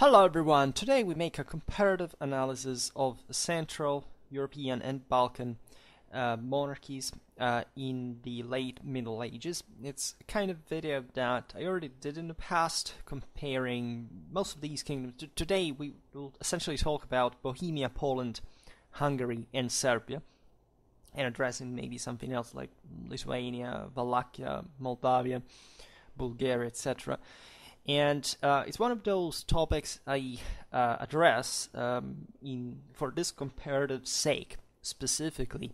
Hello everyone, today we make a comparative analysis of Central European and Balkan uh, monarchies uh, in the late Middle Ages. It's a kind of video that I already did in the past, comparing most of these kingdoms. T today we will essentially talk about Bohemia, Poland, Hungary, and Serbia, and addressing maybe something else like Lithuania, Wallachia, Moldavia, Bulgaria, etc. And uh, it's one of those topics I uh, address um, in for this comparative sake specifically,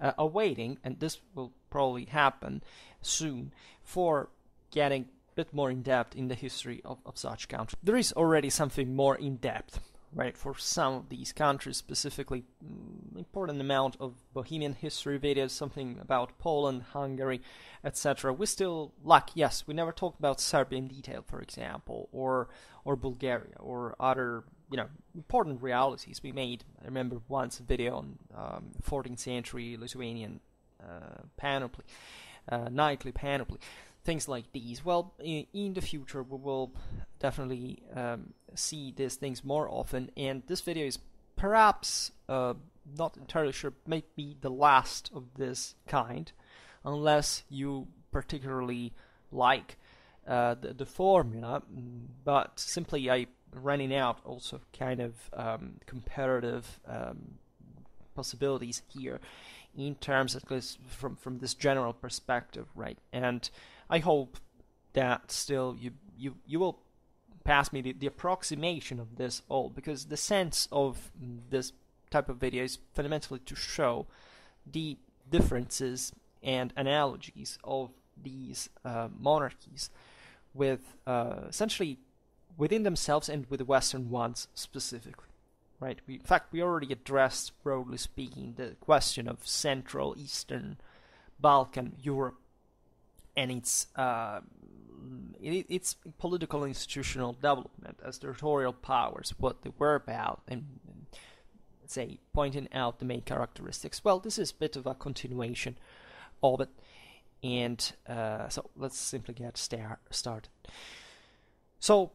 uh, awaiting, and this will probably happen soon, for getting a bit more in depth in the history of, of such countries. There is already something more in depth right for some of these countries specifically mm, important amount of bohemian history videos something about poland hungary etc we still lack yes we never talked about serbia in detail for example or or bulgaria or other you know important realities we made. I remember once a video on um, 14th century lithuanian uh, panoply uh, knightly panoply things like these. Well, in, the future, we will definitely um, see these things more often, and this video is perhaps uh, not entirely sure, maybe the last of this kind, unless you particularly like uh, the, the formula, but simply I running out also kind of um, comparative um, possibilities here in terms at least from from this general perspective, right? And I hope that still you you you will pass me the, the approximation of this all because the sense of this type of video is fundamentally to show the differences and analogies of these uh, monarchies with uh, essentially within themselves and with the Western ones specifically. Right. We, in fact, we already addressed, broadly speaking, the question of Central, Eastern, Balkan, Europe and its uh, it, its political institutional development as territorial powers, what they were about, and, say pointing out the main characteristics. Well, this is a bit of a continuation of it, and uh, so let's simply get start started. So.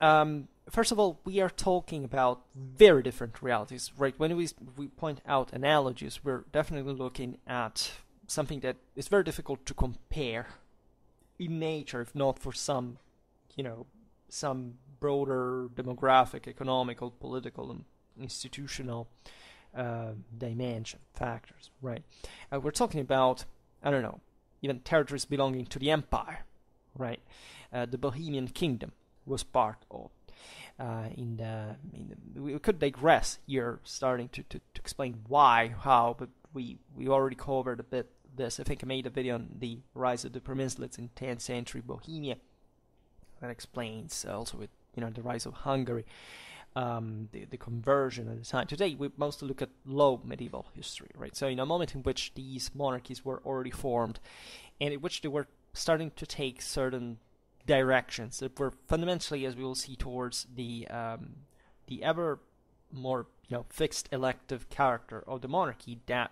Um, first of all, we are talking about very different realities, right? When we we point out analogies, we're definitely looking at something that is very difficult to compare in nature, if not for some, you know, some broader demographic, economical, political, and institutional uh, dimension factors, right? Uh, we're talking about, I don't know, even territories belonging to the empire, right? Uh, the Bohemian Kingdom was part of. Uh, in the, in the, we could digress here, starting to, to, to explain why, how, but we we already covered a bit this. I think I made a video on the rise of the peninsulates in 10th century Bohemia. That explains also with you know the rise of Hungary, um, the the conversion at the time. Today we mostly look at low medieval history, right? So in a moment in which these monarchies were already formed, and in which they were starting to take certain directions that were fundamentally, as we will see, towards the um, the ever more you know fixed elective character of the monarchy that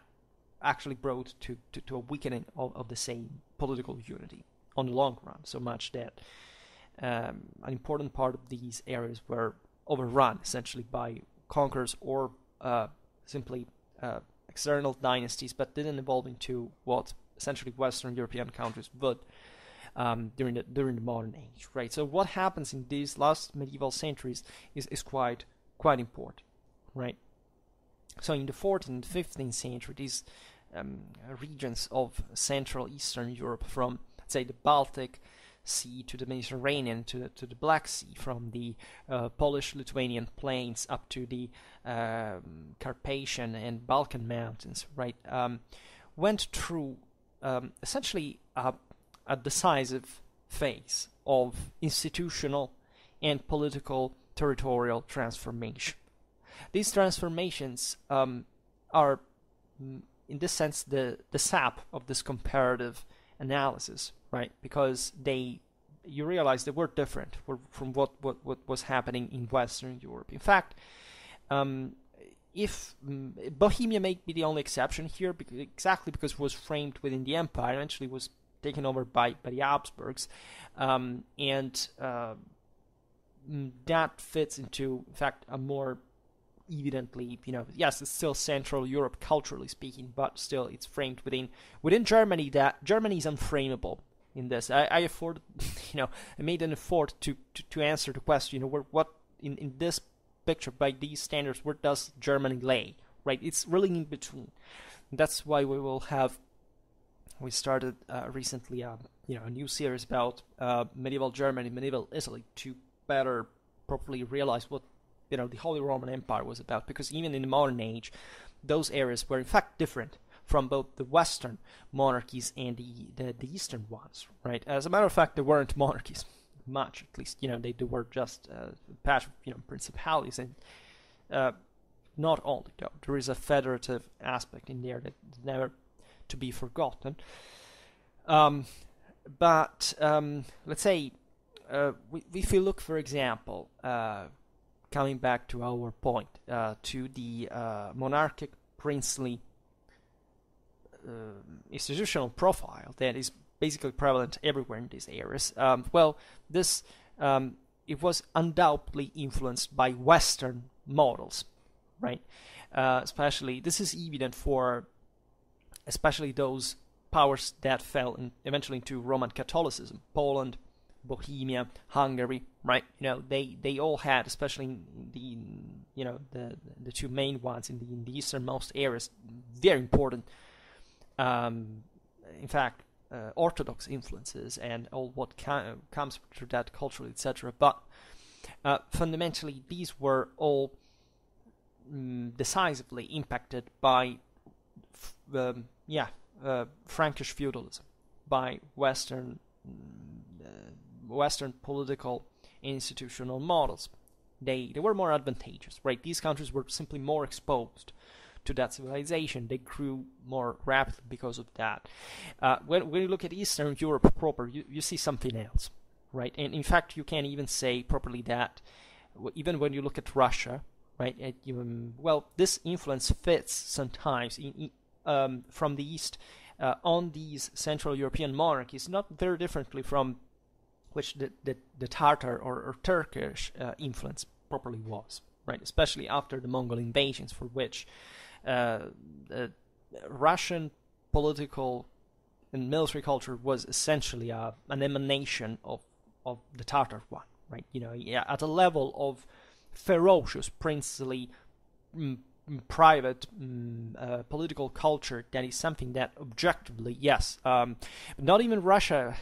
actually brought to, to, to a weakening of, of the same political unity on the long run, so much that um, an important part of these areas were overrun essentially by conquerors or uh, simply uh, external dynasties, but didn't evolve into what essentially Western European countries would um, during the during the modern age, right? So what happens in these last medieval centuries is, is quite quite important, right? So in the 14th and 15th century, these um, regions of Central Eastern Europe, from say the Baltic Sea to the Mediterranean to the, to the Black Sea, from the uh, Polish-Lithuanian plains up to the um, Carpathian and Balkan mountains, right, um, went through um, essentially a, a decisive phase of institutional and political territorial transformation. These transformations um, are in this sense the the sap of this comparative analysis, right? Because they you realize they were different from what, what, what was happening in Western Europe. In fact, um, if um, Bohemia may be the only exception here, because, exactly because it was framed within the empire, eventually was taken over by, by the Habsburgs, um, and uh, mm, that fits into, in fact, a more evidently, you know, yes, it's still Central Europe culturally speaking, but still it's framed within within Germany. That Germany is unframeable in this. I, I afford, you know, I made an effort to, to, to answer the question, you know, where, what in, in this picture by these standards, where does Germany lay? Right, it's really in between. That's why we will have. We started uh, recently, uh, you know, a new series about uh, medieval Germany, medieval Italy, to better properly realize what you know the Holy Roman Empire was about. Because even in the modern age, those areas were in fact different from both the Western monarchies and the, the, the Eastern ones, right? As a matter of fact, there weren't monarchies much, at least. You know, they, they were just uh, patch of you know principalities, and uh, not only though. There is a federative aspect in there that is never to be forgotten. Um, but um, let's say uh, we, if you look, for example, uh, coming back to our point, uh, to the uh, monarchic princely uh, institutional profile that is basically prevalent everywhere in these areas. Um, well, this um, it was undoubtedly influenced by Western models, right? Uh, especially this is evident for especially those powers that fell in, eventually into Roman Catholicism, Poland, Bohemia, Hungary, right? You know, they, they all had, especially the you know the the two main ones in the in the easternmost areas, very important um, in fact, uh, Orthodox influences and all what ca- comes through that culturally, etc. But uh, fundamentally, these were all mm, decisively impacted by, f- um, yeah, uh, Frankish feudalism, by Western, mm, uh, Western political institutional models. They they were more advantageous, right? These countries were simply more exposed to that civilization. They grew more rapidly because of that. Uh, when, when you look at Eastern Europe proper, you, you see something else, right? And in fact, you can't even say properly that even when you look at Russia, right? It, um, well, this influence fits sometimes in, um, from the East uh, on these Central European monarchies, not very differently from which the, the, the Tartar or, or Turkish uh, influence properly was, right? Especially after the Mongol invasions, for which uh, Russian political and military culture was essentially a, an emanation of, of the Tartar one, right? You know, yeah, at a level of ferocious princely mm, private mm, uh, political culture that is something that objectively yes um, not even russia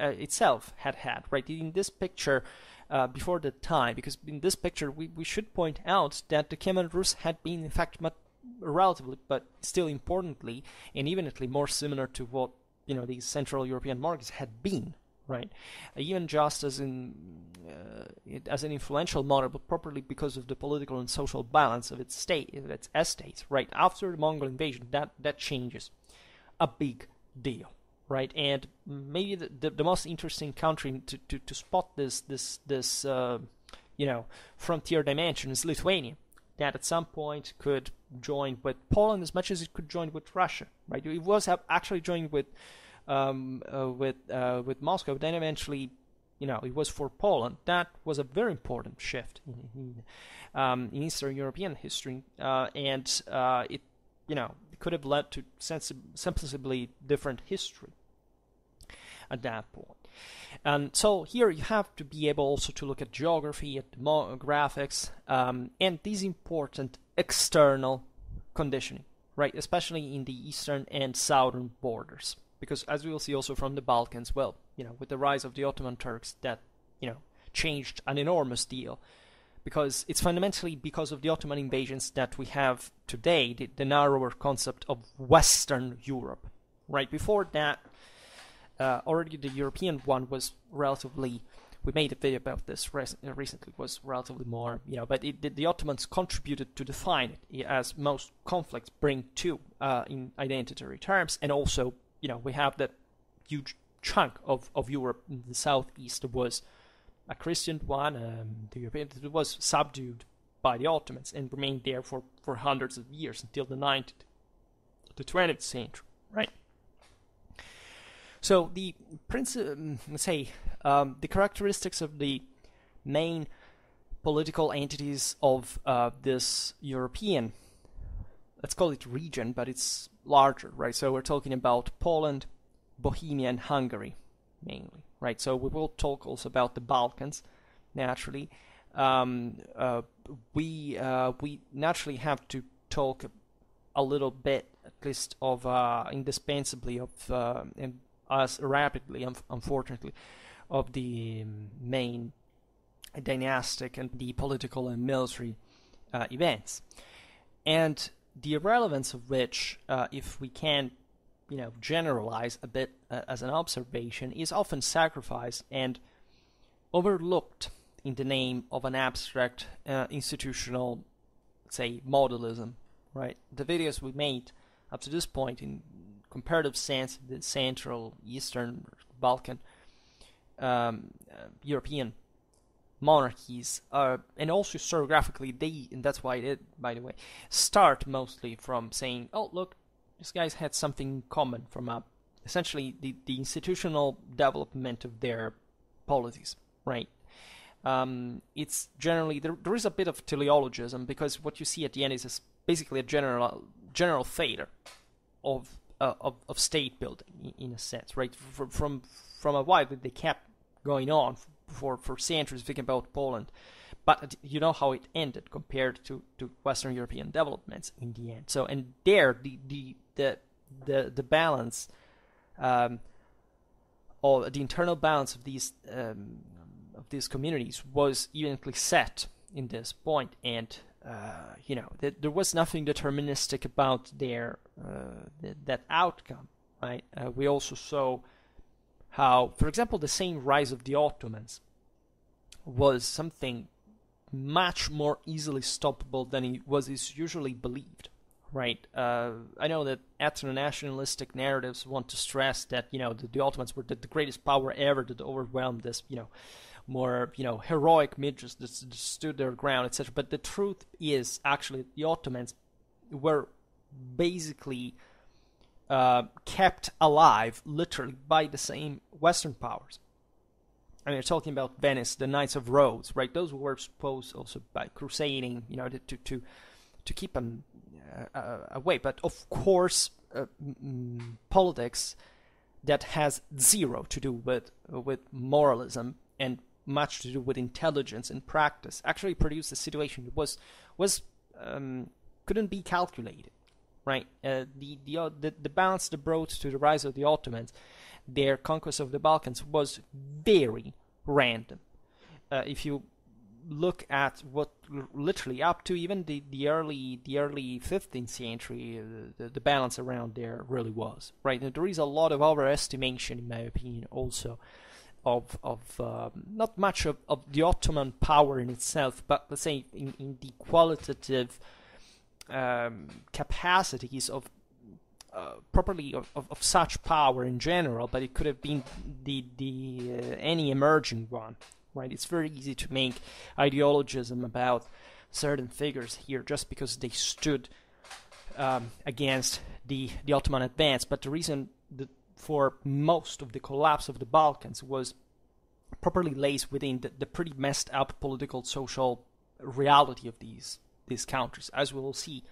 uh, itself had had right? In this picture uh, before the time because in this picture we, we should point out that the Kievan Rus had been in fact much relatively, but still importantly, and evidently more similar to what you know these Central European markets had been, right? Even just as in uh, as an influential model, but properly because of the political and social balance of its state, of its estates, right? After the Mongol invasion, that that changes a big deal, right? And maybe the, the, the most interesting country to, to, to spot this this this uh, you know frontier dimension is Lithuania that at some point could join with Poland as much as it could join with Russia, right? It was actually joined with um, uh, with uh, with Moscow, then eventually, you know, it was for Poland. That was a very important shift in, in, um, in Eastern European history, uh, and uh, it, you know, could have led to sensibly different history at that point. And so here you have to be able also to look at geography, at demographics, um, and these important external conditioning, right? Especially in the eastern and southern borders. Because as we will see also from the Balkans, well, you know, with the rise of the Ottoman Turks, that, you know, changed an enormous deal. Because it's fundamentally because of the Ottoman invasions that we have today the, the narrower concept of Western Europe. Right before that, uh, already the European one was relatively. We made a video about this res- uh, recently. Was relatively more, you know, but it, the, the, Ottomans contributed to define it, as most conflicts bring to uh, in identitary terms, and also, you know, we have that huge chunk of, of Europe in the southeast was a Christian one. Um, the European it was subdued by the Ottomans and remained there for, for hundreds of years until the 19th, the 20th century, right? So the principle, um, let's say, um, the characteristics of the main political entities of uh, this European, let's call it region, but it's larger, right? So we're talking about Poland, Bohemia, and Hungary mainly, right? So we will talk also about the Balkans, naturally. Um, uh, we uh, we naturally have to talk a little bit, at least of uh, indispensably of uh, and as rapidly, un- unfortunately, of the main dynastic and the political and military uh, events, and the irrelevance of which, uh, if we can, you know, generalize a bit uh, as an observation, is often sacrificed and overlooked in the name of an abstract uh, institutional, say, modelism. Right? The videos we made up to this point in comparative sense, the Central, Eastern, Balkan, um, uh, European monarchies, uh, and also historiographically, they, and that's why it, by the way, start mostly from saying, oh, look, these guys had something common from a, essentially the, the institutional development of their polities, right? Um, it's generally, there, there is a bit of teleologism because what you see at the end is basically a general, general failure of, uh, of, of state building, in, in a sense, right? From, from, from a while that they kept going on for, for centuries, thinking about Poland. But you know how it ended compared to, to Western European developments in the end. So, and there, the the the the, the balance, um, or the internal balance of these um, of these communities was evenly set in this point, and uh, you know th- there was nothing deterministic about their uh, th- that outcome. Right? Uh, we also saw how, for example, the same rise of the Ottomans was something much more easily stoppable than it was is usually believed. Right. Uh, I know that ethno-nationalistic narratives want to stress that you know the, the Ottomans were the, the, greatest power ever that overwhelmed this you know more you know heroic midges that stood their ground, etc. But the truth is actually the Ottomans were basically uh, kept alive literally by the same Western powers. I mean, you're talking about Venice, the Knights of Rhodes, right? Those were supposed also by crusading, you know, to to to keep them uh, uh, away. But of course, uh, politics that has zero to do with with moralism and much to do with intelligence and practice actually produced a situation that was was um, couldn't be calculated right? Uh, the, the, uh, the the balance that brought to the rise of the Ottomans, their conquest of the Balkans was very random. Uh, if you look at what literally up to even the, the early the early 15th century uh, the, the balance around there really was right and there is a lot of overestimation in my opinion also of of um, not much of, of the Ottoman power in itself but let's say in, in the qualitative um, capacities of uh, properly of, of, of, such power in general, but it could have been the the uh, any emerging one, right? It's very easy to make ideologism about certain figures here just because they stood um, against the the Ottoman advance. But the reason that for most of the collapse of the Balkans was properly lays within the, the pretty messed up political social reality of these these countries. As we will see,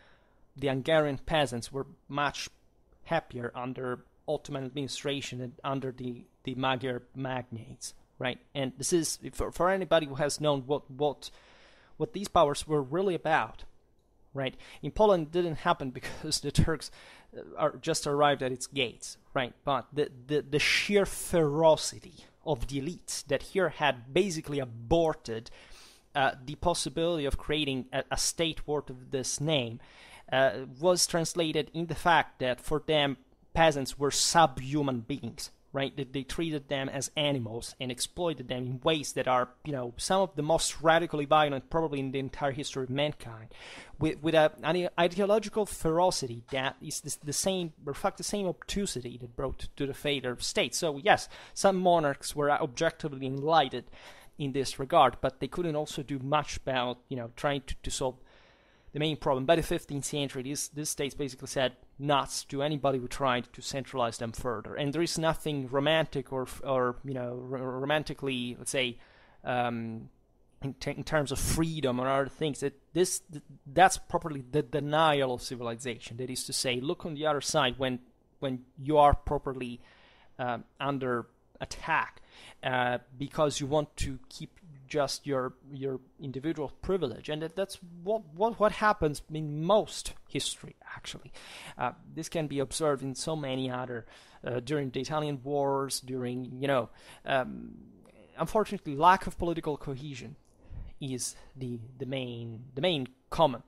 the Hungarian peasants were much happier under Ottoman administration and under the, the Magyar magnates, right? And this is for, for anybody who has known what what what these powers were really about, right? In Poland, didn't happen because the Turks uh, are just arrived at its gates, right? But the, the, the sheer ferocity of the elites that here had basically aborted uh, the possibility of creating a, a state worth of this name uh, was translated in the fact that for them peasants were subhuman beings right? That they treated them as animals and exploited them in ways that are you know some of the most radically violent probably in the entire history of mankind with, with a, an ideological ferocity that is the, the same fact the same obtusity that brought to the failure of states. So yes some monarchs were objectively enlightened in this regard, but they couldn't also do much about you know trying to, to solve the main problem. By the 15th century, these these states basically said nuts to anybody who tried to centralize them further, and there is nothing romantic or or you know r- romantically let's say um, in, in, terms of freedom or other things that this that's properly the denial of civilization. That is to say look on the other side when when you are properly um, under attack uh, because you want to keep just your your individual privilege. And that, that's what, what what happens in most history actually. Uh, this can be observed in so many other uh, during the Italian wars during you know um, unfortunately lack of political cohesion is the the main the main common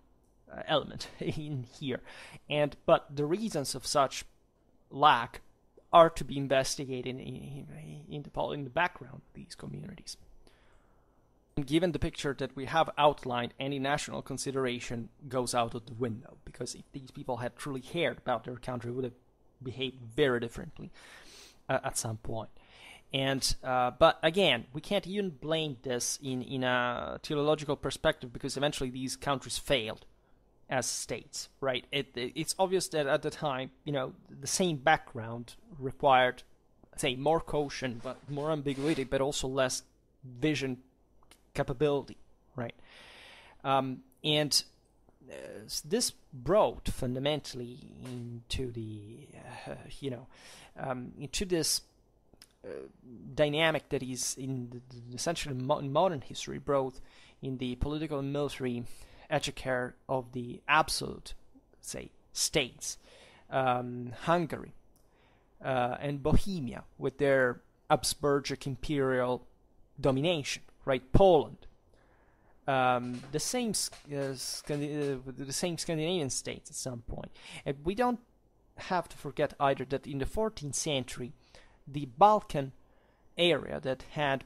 uh, element in here. And but the reasons of such lack are to be investigated in, in, the, in the background of these communities. Given the picture that we have outlined, any national consideration goes out of the window because if these people had truly cared about their country, would have behaved very differently uh, at some point. And uh, but again, we can't even blame this in in a theological perspective because eventually these countries failed as states, right? It, it, it's obvious that at the time, you know, the same background required, say, more caution, but more ambiguity, but also less vision capability, right? Um, and uh, this brought fundamentally into the, uh, you know, um, into this uh, dynamic that is in the, essentially mo- modern history, brought in the political and military educare of the absolute, say, states, um, Hungary uh, and Bohemia with their Habsburgic imperial domination, right? Poland, um, the same uh, uh, the same Scandinavian states at some point, and we don't have to forget either that in the 14th century, the Balkan area that had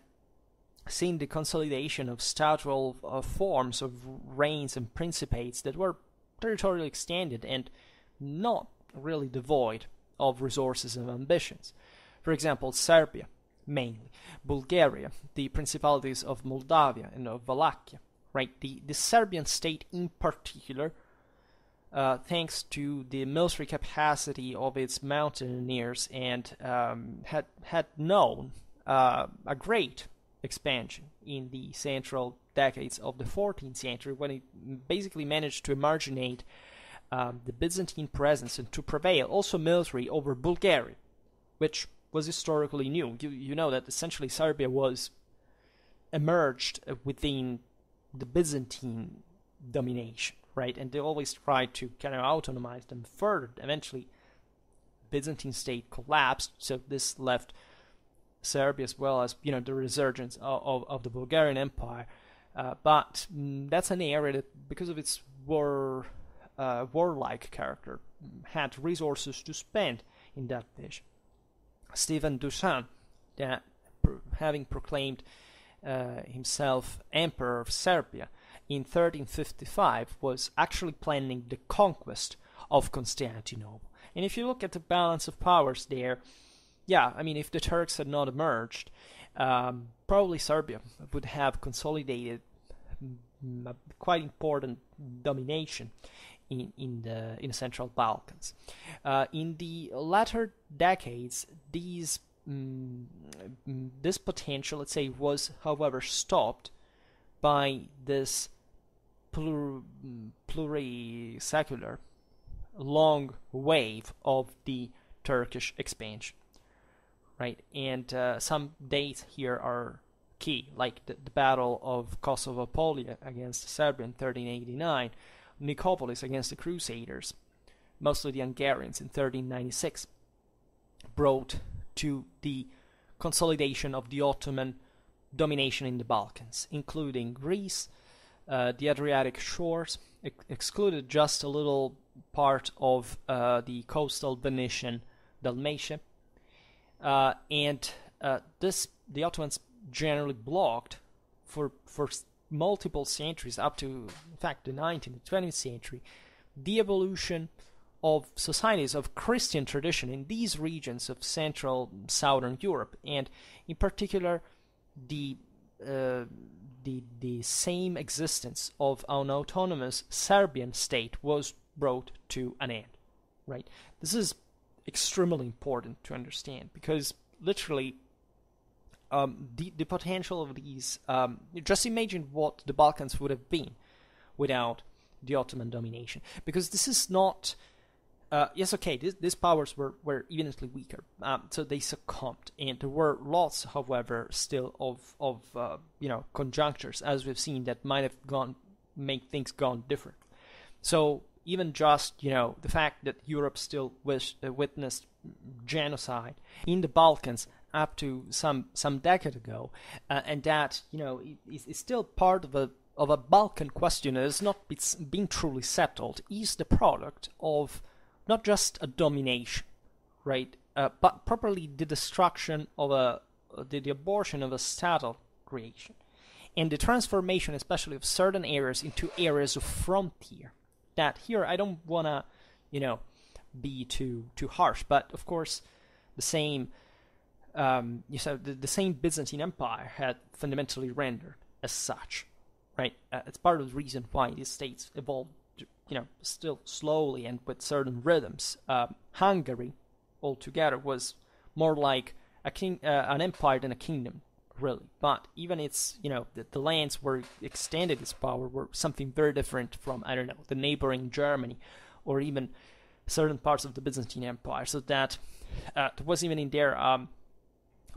seen the consolidation of statual uh, forms of reigns and principates that were territorially extended and not really devoid of resources and ambitions. For example, Serbia, mainly, Bulgaria, the principalities of Moldavia and of Wallachia, right? The, the Serbian state in particular, uh, thanks to the military capacity of its mountaineers and um, had, had known uh, a great expansion in the central decades of the 14th century when it basically managed to marginate um, the Byzantine presence and to prevail also military over Bulgaria, which was historically new. You, you know that essentially Serbia was emerged within the Byzantine domination, right? And they always tried to kind of autonomize them further. Eventually, Byzantine state collapsed, so this left Serbia as well as you know the resurgence of, of, of the Bulgarian Empire. Uh, but mm, that's an area that, because of its war uh, warlike character, had resources to spend in that vision. Stefan Dusan, that having proclaimed uh, himself Emperor of Serbia in 1355, was actually planning the conquest of Constantinople. And if you look at the balance of powers there, yeah, I mean, if the Turks had not emerged, um, probably Serbia would have consolidated a quite important domination in, in the in the Central Balkans. Uh, in the latter decades, these mm, this potential, let's say, was, however, stopped by this plur- plurisecular long wave of the Turkish expansion right? And uh, some dates here are key, like the, the Battle of Kosovo Polje against Serbia in 1389, Nicopolis against the Crusaders, mostly the Hungarians in 1396, brought to the consolidation of the Ottoman domination in the Balkans, including Greece, uh, the Adriatic shores, ex- excluded just a little part of uh, the coastal Venetian Dalmatia, uh, and uh, this the Ottomans generally blocked for for multiple centuries up to in fact the 19th and 20th century the evolution of societies of Christian tradition in these regions of Central Southern Europe, and in particular the uh, the the same existence of an autonomous Serbian state was brought to an end. Right. This is extremely important to understand because literally um, the the potential of these. Um, just imagine what the Balkans would have been without the Ottoman domination, because this is not. Uh, yes, okay, this, these powers were, were evidently weaker, um, so they succumbed, and there were lots, however, still of of uh, you know conjunctures, as we've seen, that might have gone make things gone different. So even just you know the fact that Europe still wish, uh, witnessed genocide in the Balkans up to some some decade ago, uh, and that you know is, is still part of a of a Balkan question that has not been truly settled, is the product of not just a domination, right, uh, but properly the destruction of a the, the abortion of a statal creation, and the transformation, especially of certain areas, into areas of frontier. That here I don't wanna, you know, be too too harsh, but of course, the same. Um, you said the, the same Byzantine Empire had fundamentally rendered as such, right? Uh, it's part of the reason why these states evolved, you know, still slowly and with certain rhythms. Uh, Hungary, altogether, was more like a king, uh, an empire than a kingdom, really. But even its, you know, the, the lands where extended its power were something very different from, I don't know, the neighboring Germany, or even certain parts of the Byzantine Empire. So that uh, it was even in there um,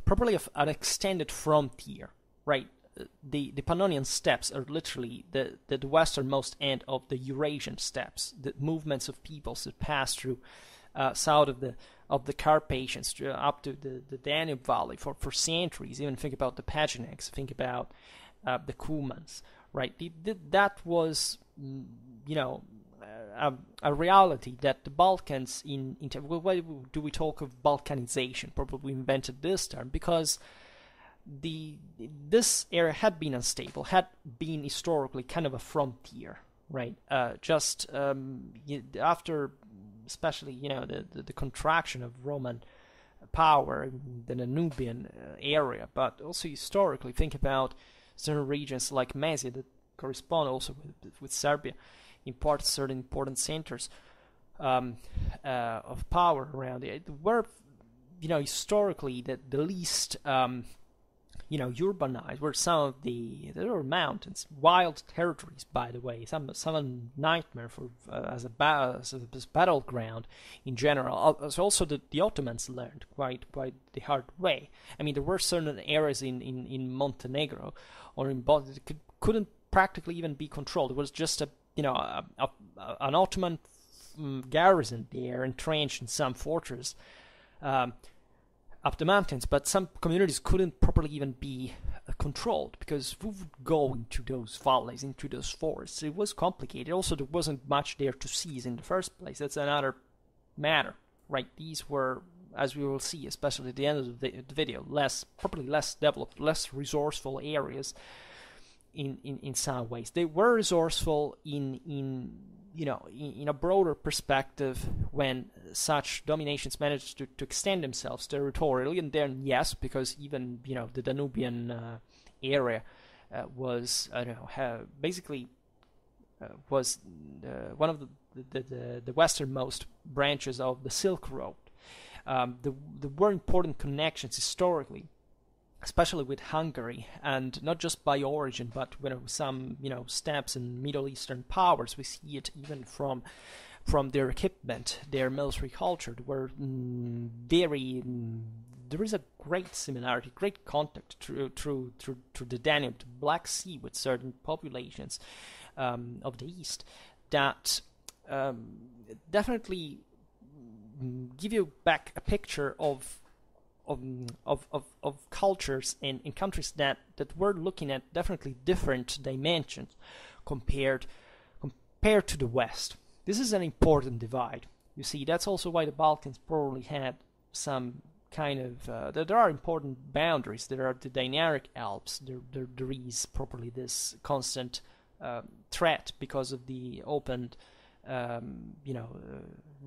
properly an extended frontier, right? the, the Pannonian steppes are literally the, the, the, westernmost end of the Eurasian steppes, the movements of peoples that pass through uh, south of the of the Carpathians uh, up to the, the Danube Valley for, for centuries. Even think about the Pechenegs, think about uh, the Cumans, right? The, the, that was, you know, a, a, reality that the Balkans in, in why do we talk of Balkanization? Probably invented this term because the this area had been unstable, had been historically kind of a frontier, right? Uh, just um, after, especially you know the, the, the contraction of Roman power in the Danubian uh, area, but also historically, think about certain regions like Moesia that correspond also with, with Serbia, in part certain important centers um, uh, of power around it. Were you know historically the the least um, you know, urbanized, where some of the there were mountains, wild territories, by the way, some some nightmare for uh, as a ba- as a battleground in general. Also the, the Ottomans learned quite quite the hard way. I mean, there were certain areas in in, in Montenegro or in Bosnia that could, couldn't practically even be controlled. It was just a you know a, a, an Ottoman um, garrison there entrenched in some fortress. Um, up the mountains, but some communities couldn't properly even be uh, controlled because who would go into those valleys, into those forests? It was complicated. Also, there wasn't much there to seize in the first place. That's another matter, right? These were, as we will see, especially at the end of the, the video, less properly less developed, less resourceful areas. In, in, in some ways, they were resourceful in in you know, in, a broader perspective, when such dominations manage to, to extend themselves territorially, and then yes, because even you know the Danubian uh, area uh, was I don't know basically uh, was uh, one of the the, the the, westernmost branches of the Silk Road. Um, the the were important connections historically especially with Hungary, and not just by origin, but with some you know steps in Middle Eastern powers. We see it even from from their equipment, their military culture, were mm, very. Mm, there is a great similarity, great contact through through through, through the Danube, the Black Sea, with certain populations um, of the East that um, definitely mm, give you back a picture of of, of, of, of cultures in, in countries that, that we're looking at definitely different dimensions compared compared to the West. This is an important divide. You see, that's also why the Balkans probably had some kind of uh, there, there are important boundaries. There are the Dinaric Alps. There, there, there is properly this constant uh, threat because of the opened um, you know, uh,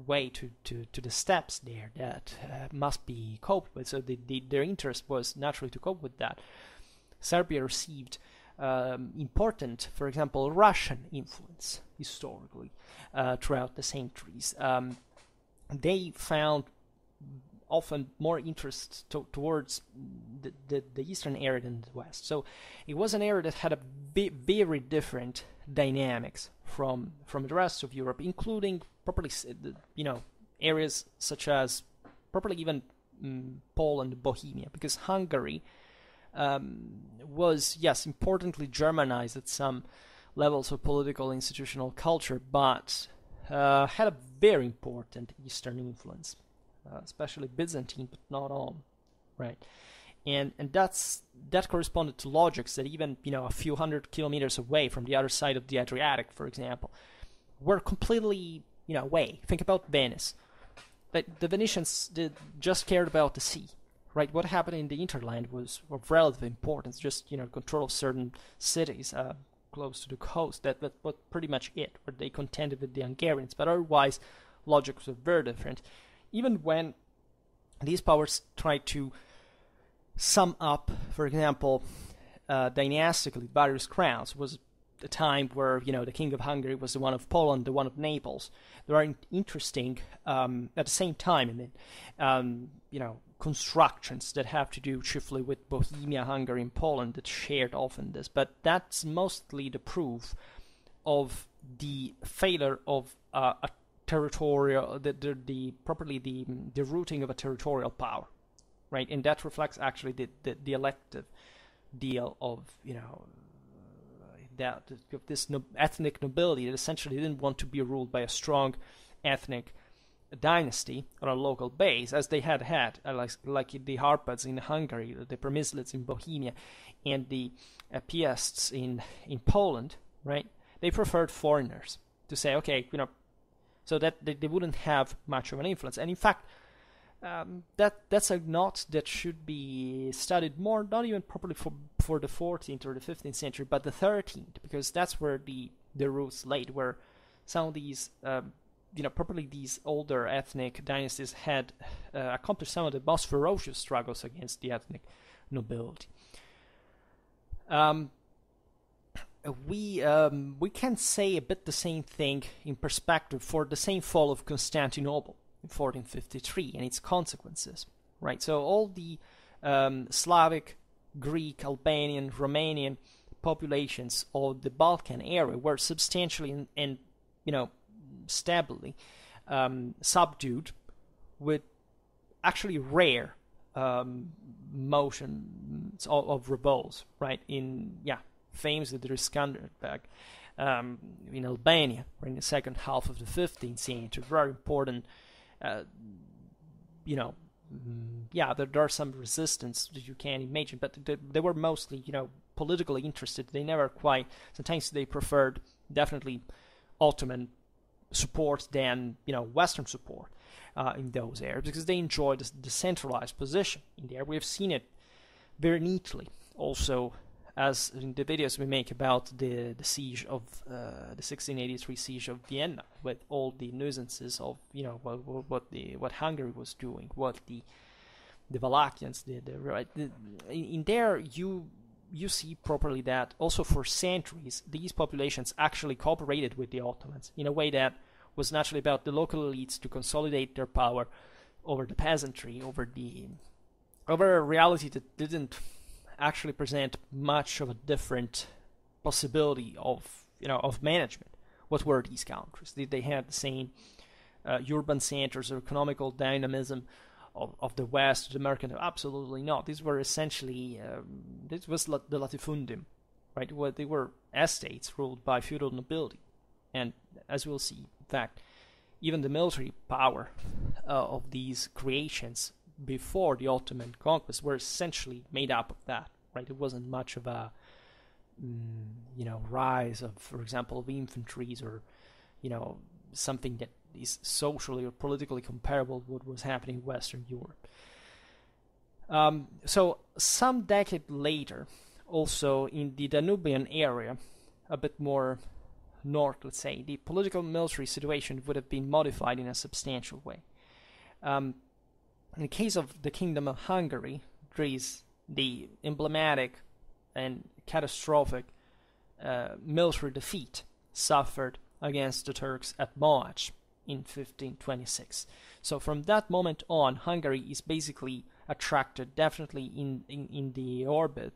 way to, to, to the steppes there that uh, must be coped with. So the, the, their interest was naturally to cope with that. Serbia received um, important, for example, Russian influence historically uh, throughout the centuries. Um, they found often more interest to, towards the, the, the, eastern area than the west. So it was an area that had a very different dynamics from from the rest of Europe, including properly you know areas such as properly even um, Poland, Bohemia, because Hungary um, was yes importantly Germanized at some levels of political institutional culture, but uh, had a very important Eastern influence, uh, especially Byzantine, but not all, right? And and that's that corresponded to logics that even you know a few hundred kilometers away from the other side of the Adriatic, for example, were completely you know away. Think about Venice. But the Venetians did just cared about the sea, right? What happened in the interland was of relative importance, just you know control of certain cities, uh, close to the coast. That, that was pretty much it, where they contended with the Hungarians. But otherwise, logics were very different. Even when these powers tried to sum up, for example, uh, dynastically various crowns, was a time where you know the king of Hungary was the one of Poland, the one of Naples. There are interesting um, at the same time, I mean, um, you know, constructions that have to do chiefly with Bohemia, Hungary, and Poland that shared often this, but that's mostly the proof of the failure of uh, a territorial, the, the, the, properly the the rooting of a territorial power, right? And that reflects actually the the, elective deal of you know that of this no, ethnic nobility that essentially didn't want to be ruled by a strong ethnic dynasty on a local base, as they had had, uh, like, like the Arpads in Hungary, the Przemyslids in Bohemia, and the uh, Piasts in, in Poland, right? They preferred foreigners to say, okay, you know, so that they, they wouldn't have much of an influence. And in fact, um, that that's a knot that should be studied more, not even properly for for the 14th or the 15th century, but the 13th, because that's where the the roots laid, where some of these um, you know, properly these older ethnic dynasties had uh, accomplished some of the most ferocious struggles against the ethnic nobility. Um, we um, we can say a bit the same thing in perspective for the same fall of Constantinople in 1453 and its consequences, right? So all the um, Slavic, Greek, Albanian, Romanian populations of the Balkan area were substantially and you know stably um, subdued with actually rare um, motions of, of, revolts, right? In yeah, famously is Skanderbeg um, in Albania, in the second half of the 15th century, very important. Uh, you know, yeah, there, there are some resistance that you can imagine, but they, they were mostly, you know, politically interested. They never quite. Sometimes they preferred definitely Ottoman support than you know Western support uh, in those areas because they enjoy the, decentralized position in there. We've seen it very neatly also as in the videos we make about the, the siege of uh, the 1683 siege of Vienna, with all the nuisances of you know what, what the what Hungary was doing, what the the Wallachians did. Right, the, in there you you see properly that also for centuries these populations actually cooperated with the Ottomans in a way that was naturally about the local elites to consolidate their power over the peasantry, over the over a reality that didn't actually present much of a different possibility of you know of management. What were these countries? Did they have the same uh, urban centers or economical dynamism of, of the West, the American? Absolutely not. These were essentially um, this was the latifundium, right? Well, they were estates ruled by feudal nobility, and as we'll see, in fact, even the military power uh, of these creations before the Ottoman conquest were essentially made up of that, right? It wasn't much of a mm, you know rise of, for example, of infantries or you know something that is socially or politically comparable to what was happening in Western Europe. Um, so some decade later, also in the Danubian area, a bit more north, let's say, the political military situation would have been modified in a substantial way. Um, in the case of the Kingdom of Hungary, Greece, the emblematic and catastrophic uh, military defeat suffered against the Turks at Mohacs in 1526. So from that moment on, Hungary is basically attracted definitely in, in, in the orbit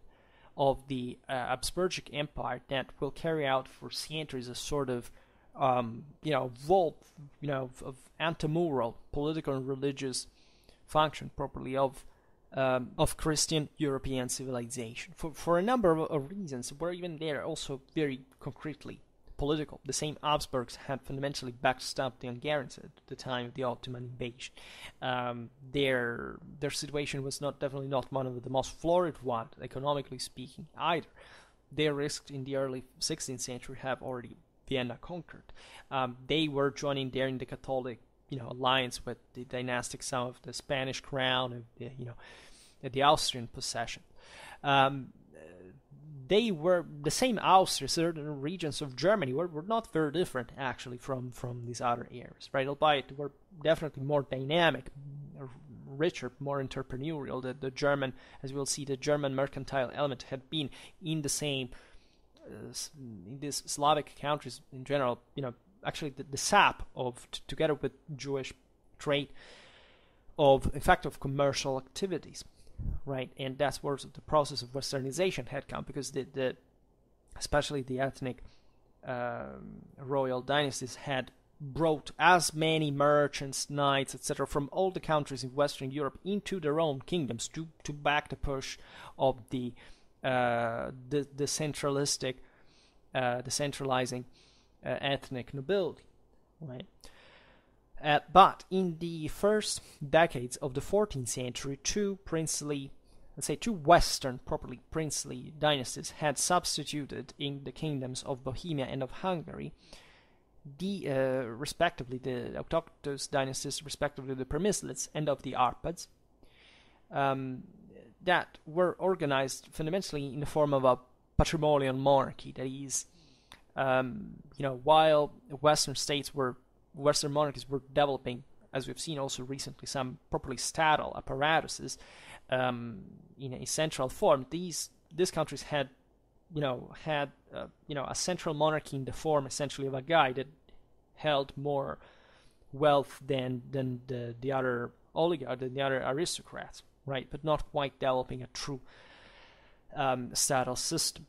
of the uh, Habsburgic Empire that will carry out for centuries a sort of um, you know vault you know of, of anti-moral political and religious function properly of um, of Christian European civilization for for a number of, reasons. Were even there also very concretely political. The same Habsburgs had fundamentally backstopped the Hungarians at the time of the Ottoman invasion. Um, their their situation was not definitely not one of the most florid one, economically speaking, either. They risked in the early 16th century have already Vienna conquered. Um, they were joining there in the Catholic, you know, alliance with the dynastic son of the Spanish crown and the, you know, the Austrian possession. Um, they were the same Austria, certain regions of Germany were, were not very different actually from, from these other areas, right? Albeit were definitely more dynamic, richer, more entrepreneurial. The, the German, as we'll see, the German mercantile element had been in the same, uh, in these Slavic countries in general, you know, actually the, the sap of, t- together with Jewish trade, of, in fact, of commercial activities right? And that's where the process of westernization had come because the, the especially the ethnic um, royal dynasties had brought as many merchants, knights, etc., from all the countries in Western Europe into their own kingdoms to to back the push of the uh, the, the centralistic, uh, the centralizing uh, ethnic nobility, right? Uh, but in the first decades of the 14th century, two princely, let's say two Western, properly princely dynasties had substituted in the kingdoms of Bohemia and of Hungary, the uh, respectively the Autochthonous dynasties, respectively the Przemyslids and of the Arpads, um, that were organized fundamentally in the form of a patrimonial monarchy. That is, um, you know, while Western states were Western monarchies were developing, as we've seen also recently, some properly statal apparatuses um, in a central form. These these countries had, you know, had uh, you know a central monarchy in the form essentially of a guy that held more wealth than than the the other oligarchs, than the other aristocrats, right? But not quite developing a true um, statal system.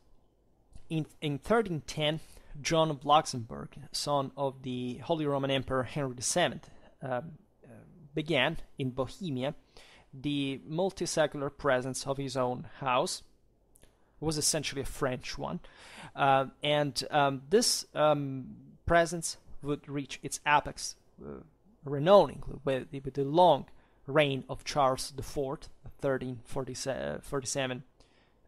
In in 1310, John of Luxembourg, son of the Holy Roman Emperor Henry VII, um, uh, began in Bohemia the multi-secular presence of his own house. It was essentially a French one, uh, and um, this um, presence would reach its apex, uh, with, with the long reign of Charles IV, 1347,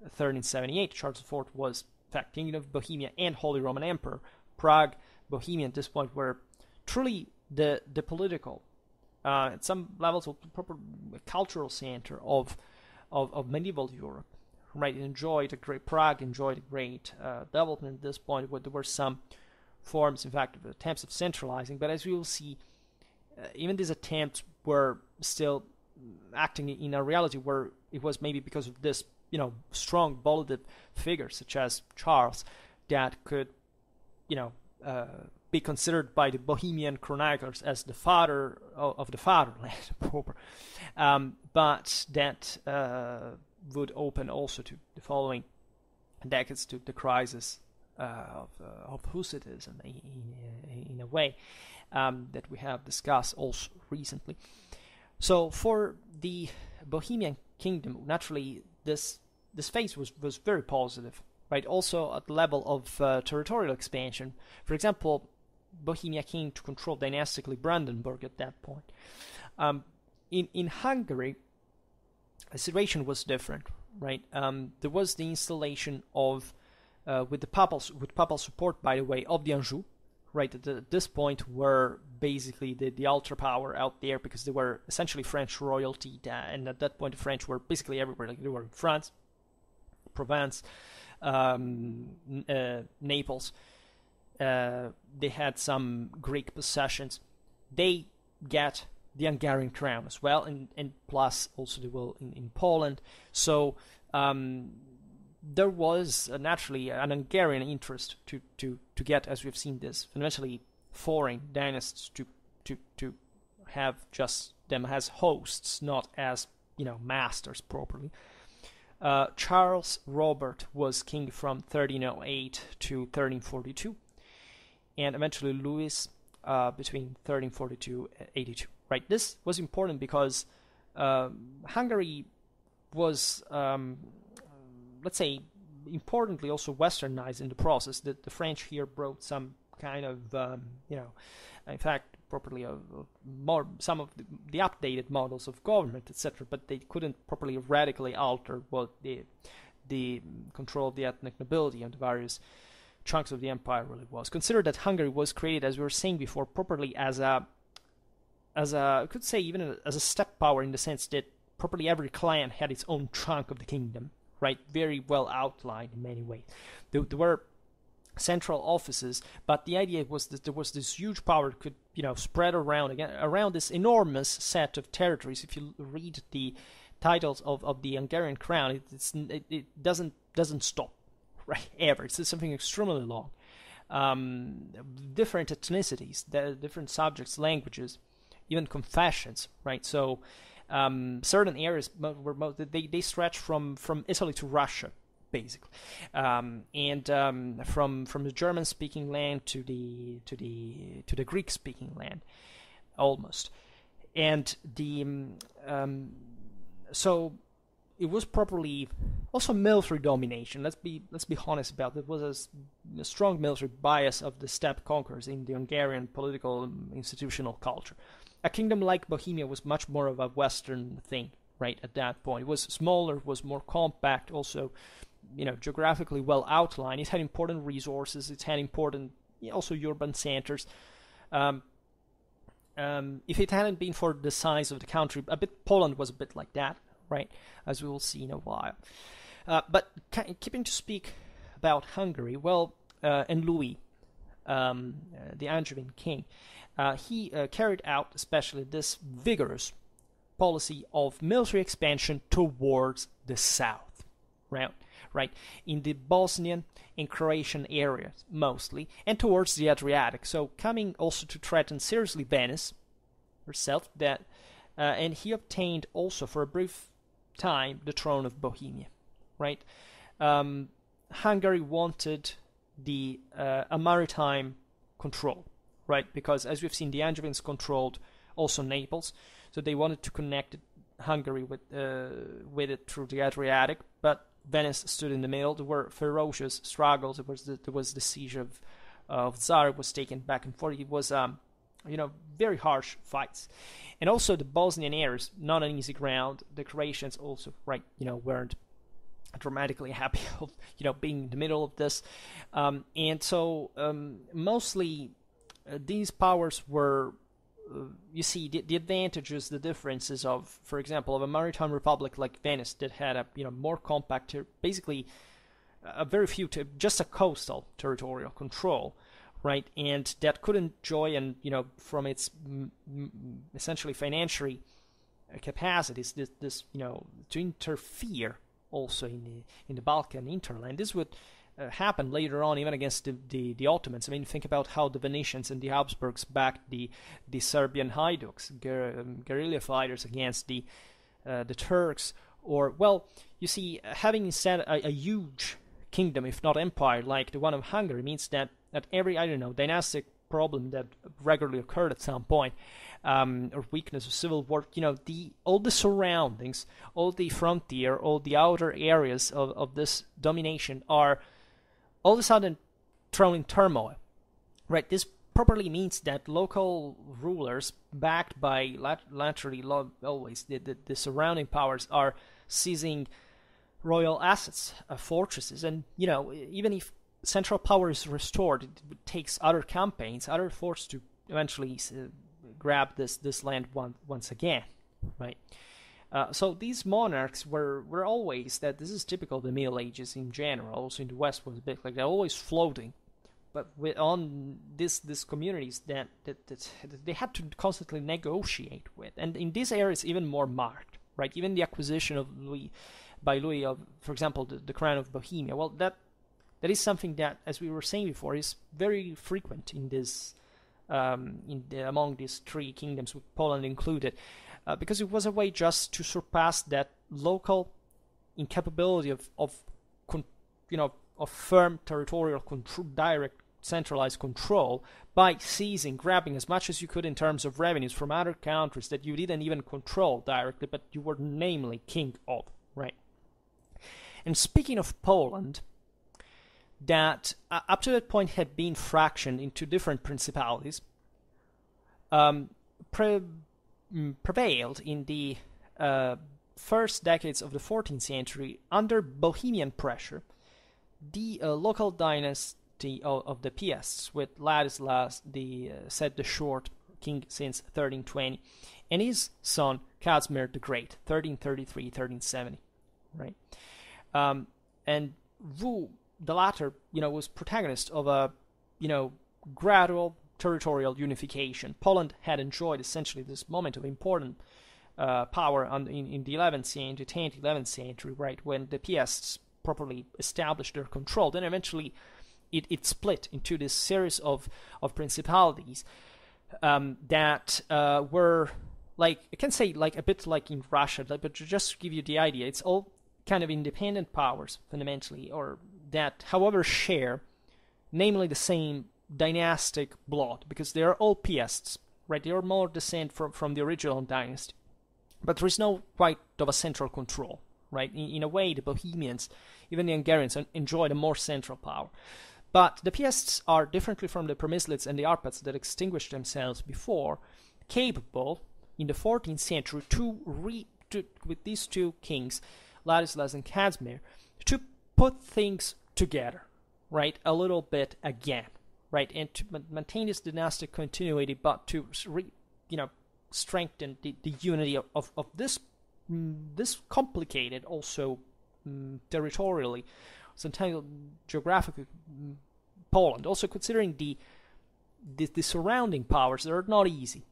1378. Charles IV was fact, Kingdom of Bohemia and Holy Roman Emperor, Prague, Bohemia at this point were truly the the political, uh, at some levels, a proper cultural center of, of, of medieval Europe. Right, enjoyed a great Prague enjoyed a great uh, development at this point. Where there were some forms, in fact, of attempts of centralizing, but as we will see, uh, even these attempts were still acting in a reality where it was maybe because of this you know strong bolded figures such as Charles that could you know uh, be considered by the Bohemian chroniclers as the father of, of the fatherland proper um, but that uh, would open also to the following decades to the crisis uh, of, uh, of Hussitism in, in, in a way um, that we have discussed also recently. So for the Bohemian kingdom, naturally this this phase was was very positive, right? Also at the level of uh, territorial expansion. For example, Bohemia came to control dynastically Brandenburg at that point. Um, in in Hungary, the situation was different, right? Um, there was the installation of uh, with the papal with papal support, by the way, of the Anjou, right? At, this point, were basically the, the ultra power out there because they were essentially French royalty, and at that point, the French were basically everywhere. Like they were in France, Provence, um, uh, Naples. Uh, they had some Greek possessions. They get the Hungarian crown as well, and, and plus also they will in, in Poland. So um, there was uh, naturally an Hungarian interest to, to, to get, as we've seen this, fundamentally foreign dynasts to, to, to have just them as hosts, not as you know masters properly. Uh, Charles Robert was king from 1308 to 1342, and eventually Louis uh, between 1342 and 82. Right, this was important because uh, Hungary was, um, let's say, importantly also westernized in the process. That the French here brought some kind of, um, you know, in fact, properly uh, more some of the, the, updated models of government, etc. But they couldn't properly radically alter what the the control of the ethnic nobility and the various chunks of the empire really was. Consider that Hungary was created, as we were saying before, properly as a as a I could say even as a steppe power in the sense that properly every clan had its own chunk of the kingdom, right? Very well outlined in many ways. There, there were central offices, but the idea was that there was this huge power could, you know, spread around again around this enormous set of territories. If you read the titles of, of the Hungarian crown, it, it, it doesn't doesn't stop, right? Ever. It's something extremely long. Um, different ethnicities, different subjects, languages, even confessions, right? So um, certain areas were they they stretch from from Italy to Russia, basically, um, and um, from from the German-speaking land to the to the to the Greek-speaking land, almost, and the um, so it was properly also military domination. Let's be let's be honest about it. There was a, a, strong military bias of the steppe conquerors in the Hungarian political institutional culture. A kingdom like Bohemia was much more of a Western thing, right? At that point, it was smaller, was more compact, also you know geographically well outlined. It had important resources. It had important also urban centers. Um, um, if it hadn't been for the size of the country, a bit Poland was a bit like that, right? As we will see in a while. Uh, but keeping to speak about Hungary, well, uh, and Louis, um, uh, the Angevin king, uh, he uh, carried out especially this vigorous policy of military expansion towards the south, right? right, in the Bosnian and Croatian areas mostly, and towards the Adriatic. So coming also to threaten seriously Venice herself, that, uh, and he obtained also for a brief time the throne of Bohemia, right? Um, Hungary wanted the uh, a maritime control, right? Because as we've seen, the Angevins controlled also Naples, so they wanted to connect Hungary with uh, with it through the Adriatic, but Venice stood in the middle. There were ferocious struggles. There was the, there was the siege of of Tsar was taken back and forth. It was um, you know very harsh fights, and also the Bosnian areas not an easy ground. The Croatians also right you know weren't dramatically happy of you know being in the middle of this, um, and so um, mostly uh, these powers were you see the, the, advantages, the differences of, for example, of a maritime republic like Venice that had a you know more compact, basically a very few, just a coastal territorial control, right? And that could enjoy and you know from its essentially financial uh, capacities, this, this you know to interfere also in the in the Balkan hinterland. This would uh, happened later on, even against the, the, the, Ottomans. I mean, think about how the Venetians and the Habsburgs backed the the Serbian Haiduks, guer- um, guerrilla fighters against the uh, the Turks. Or well, you see, having instead a, a, huge kingdom, if not empire, like the one of Hungary, means that that every I don't know dynastic problem that regularly occurred at some point, um, or weakness of civil war, you know, the all the surroundings, all the frontier, all the outer areas of, of this domination are all of a sudden thrown in turmoil. Right? This properly means that local rulers, backed by laterally always the, the, the, surrounding powers, are seizing royal assets, uh, fortresses, and you know even if central power is restored, it takes other campaigns, other forces to eventually uh, grab this this land one, once again, right? Uh, so these monarchs were, were always that this is typical of the Middle Ages in general. Also in the West was a bit like they're always floating, but with on this these communities that, that, that, that they had to constantly negotiate with, and in this area it's even more marked, right? Even the acquisition of Louis by Louis of, for example, the, the crown of Bohemia. Well, that that is something that, as we were saying before, is very frequent in this um, in the, among these three kingdoms, with Poland included, uh, because it was a way just to surpass that local incapability of, of con- you know, of firm territorial control, direct centralized control by seizing, grabbing as much as you could in terms of revenues from other countries that you didn't even control directly, but you were namely king of, right? And speaking of Poland, that uh, up to that point had been fractioned into different principalities, um, pre- mm, prevailed in the uh, first decades of the 14th century under Bohemian pressure. The uh, local dynasty of, of, the Piasts, with Ladislas, the uh, said the short king since 1320, and his son Casimir the Great, 1333-1370, right? Um, and Wu, the latter, you know, was protagonist of a, you know, gradual territorial unification. Poland had enjoyed essentially this moment of important uh, power on, in, in the 11th century, 10th, 11th century, right, when the Piasts properly established their control. Then eventually it, it split into this series of, of principalities um, that uh, were like, I can say like a bit like in Russia, like, but just to give you the idea, it's all kind of independent powers fundamentally, or that, however, share, namely the same dynastic blood, because they are all Piasts, right? They are more descent from, from the original dynasty. But there is no quite of a central control, right? In, in a way, the Bohemians, even the Hungarians, enjoyed a more central power. But the Piasts are, differently from the Przemyslids and the Arpads that extinguished themselves before, capable in the 14th century to, re, to with these two kings, Ladislas and Casimir, to put things together, right? A little bit again, right? And to maintain this dynastic continuity, but to, re, you know, strengthen the, the unity of, of, of this mm, this complicated also mm, territorially sometimes geographically mm, Poland also considering the, the the surrounding powers that are not easy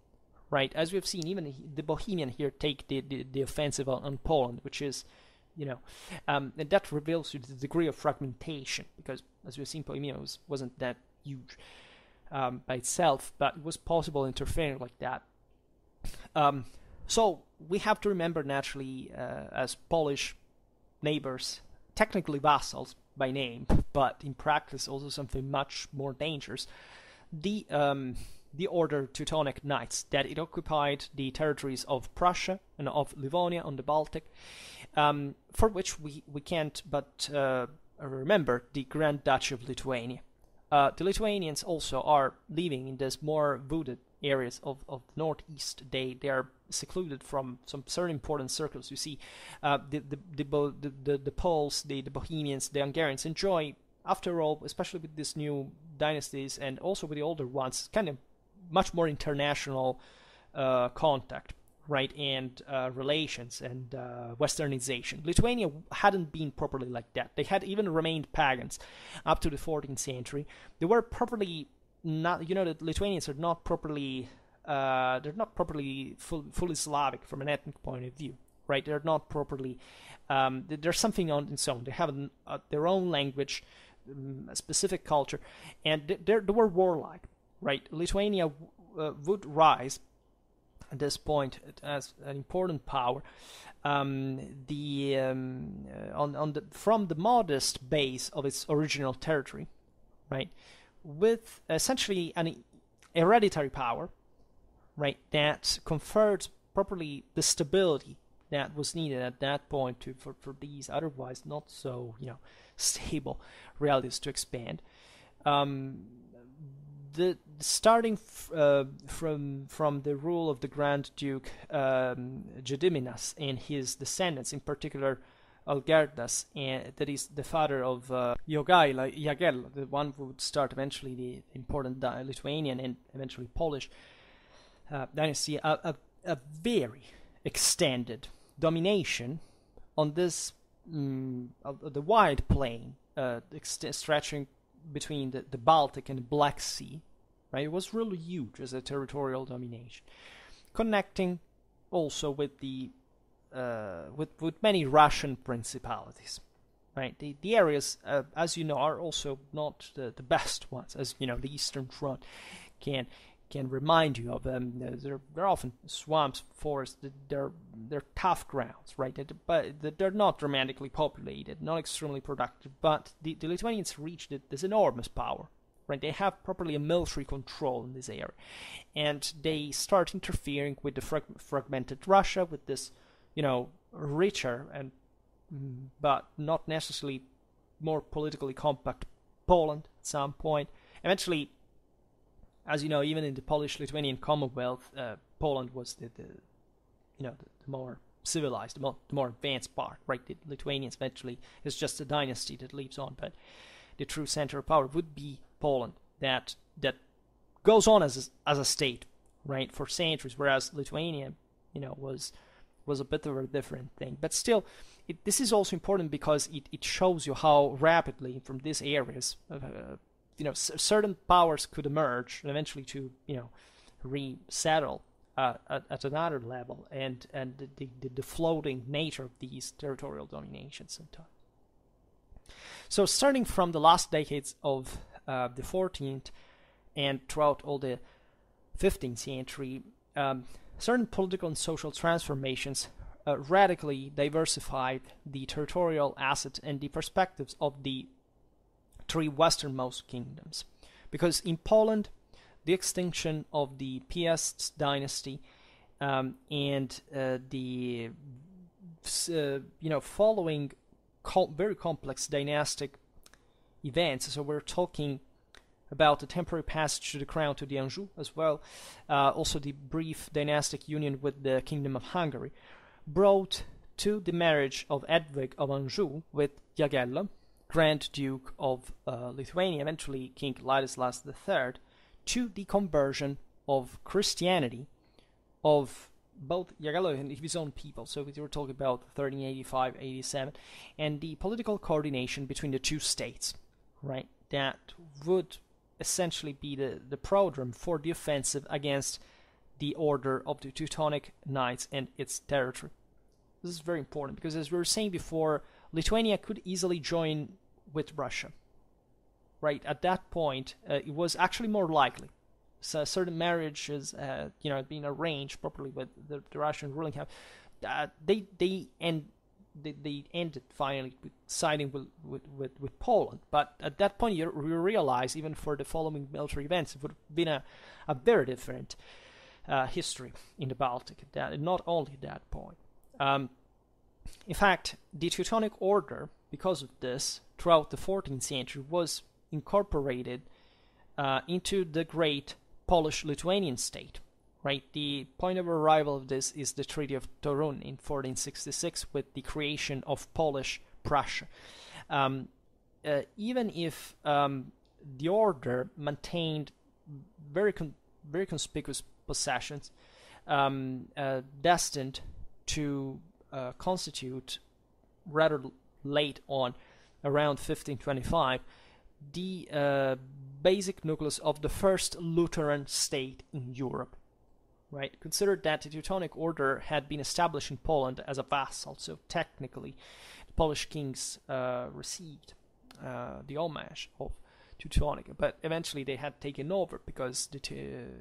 right as we've seen even the Bohemian here take the, the, the offensive on, on, Poland which is you know um, and that reveals you the degree of fragmentation because as we've seen Bohemia was, wasn't that huge um, by itself but it was possible interfering like that um, so we have to remember naturally uh, as Polish neighbors, technically vassals by name, but in practice also something much more dangerous. The um, the Order Teutonic Knights that it occupied the territories of Prussia and of Livonia on the Baltic, um, for which we, we can't but uh, remember the Grand Duchy of Lithuania. Uh, the Lithuanians also are living in this more wooded areas of, of the northeast. They they are secluded from some certain important circles. You see, uh, the, the, the, the, the, the Poles, the, the Bohemians, the Hungarians enjoy, after all, especially with these new dynasties and also with the older ones, kind of much more international uh, contact right, and uh, relations and uh, westernization. Lithuania hadn't been properly like that. They had even remained pagans up to the 14th century. They were properly not, you know, the Lithuanians are not properly, uh, they're not properly full, fully Slavic from an ethnic point of view, right? They're not properly, um, there's something on its own. They have an, uh, their own language, um, a specific culture, and they're they were warlike, right? Lithuania uh, would rise at this point as an important power. Um, the um, uh, on on the from the modest base of its original territory, right, with essentially an hereditary power, right, that conferred properly the stability that was needed at that point to for, for these otherwise not so you know stable realities to expand. Um, the starting f- uh, from from the rule of the Grand Duke um, Gediminas and his descendants, in particular Algirdas, and that is the father of uh, Jogaila, Jagel, the one who would start eventually the important Lithuanian and eventually Polish uh, dynasty, a, a, a, very extended domination on this mm, the wide plain uh, stretching between the, the Baltic and the Black Sea, right? It was really huge as a territorial domination, connecting also with the uh, with with many Russian principalities, right? The the areas, uh, as you know, are also not the, the best ones, as you know, the Eastern Front can can remind you of them. They're, they're often swamps, forests. They're they're tough grounds, right? But they're not dramatically populated, not extremely productive. But the, the Lithuanians reached this enormous power, right? They have properly a military control in this area, and they start interfering with the frag- fragmented Russia, with this, you know, richer and mm, but not necessarily more politically compact Poland at some point. Eventually, as you know, even in the Polish-Lithuanian Commonwealth, uh, Poland was the, the, you know, the, the more civilized, the more, the more, advanced part, right? The Lithuanians eventually is just a dynasty that lives on, but the true center of power would be Poland, that that goes on as a, as a state, right, for centuries, whereas Lithuania, you know, was was a bit of a different thing. But still, it, this is also important because it, it shows you how rapidly from these areas, uh, you know, certain powers could emerge eventually to, you know, resettle uh, at, at, another level, and and the, the, the floating nature of these territorial dominations sometimes. So starting from the last decades of uh, the 14th and throughout all the 15th century, um, certain political and social transformations uh, radically diversified the territorial asset and the perspectives of the three westernmost kingdoms. Because in Poland, the extinction of the Piast dynasty um, and uh, the uh, you know following very complex dynastic events. So we're talking about the temporary passage to the crown to the Anjou as well, uh, also the brief dynastic union with the Kingdom of Hungary, brought to the marriage of Edwig of Anjou with Jagella, Grand Duke of uh, Lithuania, eventually King Ladislas III, to the conversion of Christianity of both Jagella and his own people. So we were talking about 1385, 87, and the political coordination between the two states, right? That would essentially be the, the prodrome for the offensive against the order of the Teutonic Knights and its territory. This is very important because, as we were saying before, Lithuania could easily join with Russia. Right at that point, uh, it was actually more likely. So certain marriages, uh, you know, being arranged properly with the, the Russian ruling house, uh, they they end they, they ended finally with siding with, with, with, with, Poland. But at that point, you, you realize, even for the following military events, it would have been a, a very different uh, history in the Baltic. That, not only at that point. Um, in fact, the Teutonic Order, because of this, throughout the 14th century, was incorporated uh, into the great Polish-Lithuanian state right? The point of arrival of this is the Treaty of Torun in 1466 with the creation of Polish Prussia. Um, uh, even if um, the order maintained very con- very conspicuous possessions, um, uh, destined to uh, constitute rather late on, around 1525, the uh, basic nucleus of the first Lutheran state in Europe right? Consider that the Teutonic Order had been established in Poland as a vassal, so technically, the Polish kings uh, received uh, the homage of Teutonic, but eventually they had taken over because the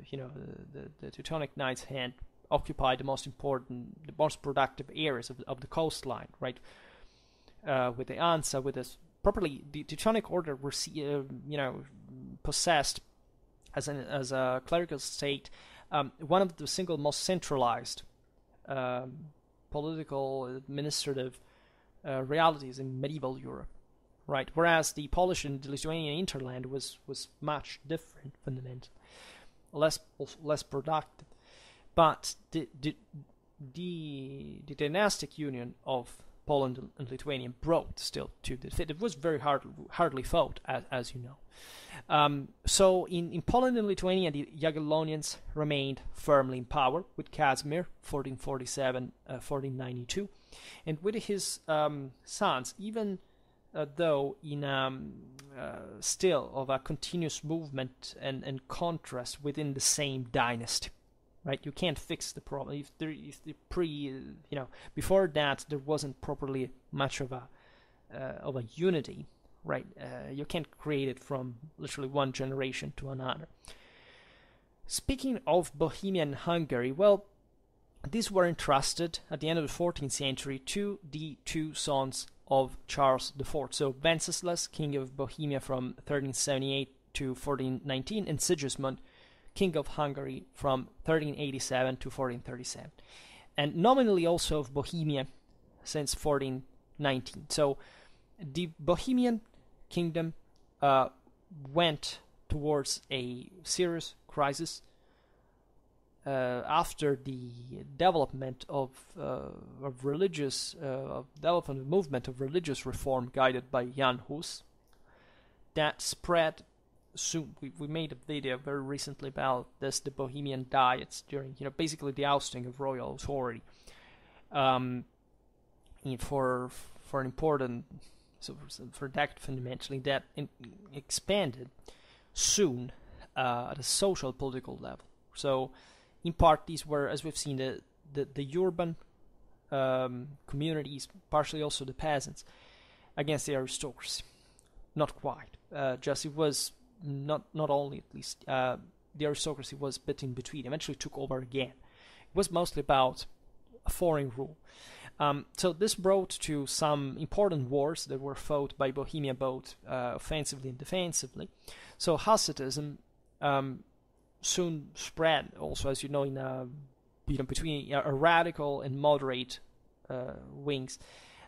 you know the, the, the, Teutonic Knights had occupied the most important, the most productive areas of, of the coastline, right? Uh, with the Ansa, with this properly, the Teutonic Order were uh, you know possessed as an as a clerical state um, one of the single most centralized um, political administrative uh, realities in medieval Europe, right? Whereas the Polish and the Lithuanian interland was was much different fundamentally, less less productive, but the the the, the dynastic union of Poland and Lithuania brought still to the. It was very hard, hardly fought, as, as you know. Um, so in, in Poland and Lithuania, the Jagiellonians remained firmly in power with Casimir, 1447, uh, 1492, and with his um, sons, even uh, though in um, uh, still of a continuous movement and, and contrast within the same dynasty right? You can't fix the problem if there is the pre, you know, before that there wasn't properly much of a uh, of a unity, right? Uh, you can't create it from literally one generation to another. Speaking of Bohemia and Hungary, well, these were entrusted at the end of the 14th century to the two sons of Charles IV. So Wenceslas, king of Bohemia from 1378 to 1419, and Sigismund, king of Hungary from 1387 to 1437, and nominally also of Bohemia since 1419. So the Bohemian kingdom uh, went towards a serious crisis uh, after the development of, uh, of religious uh, development movement of religious reform guided by Jan Hus that spread soon we, we made a video very recently about this the Bohemian diets during you know basically the ousting of royal authority um, for for an important so for that fundamentally that in, expanded soon uh, at a social political level. So in part these were as we've seen the the, the urban um, communities partially also the peasants against the aristocracy. Not quite. Uh, just it was not not only at least uh, the aristocracy was bit in between. Eventually, took over again. It was mostly about foreign rule. Um, so this brought to some important wars that were fought by Bohemia both uh, offensively and defensively. So Hussitism um, soon spread, also as you know, in a, you know between a, radical and moderate uh, wings.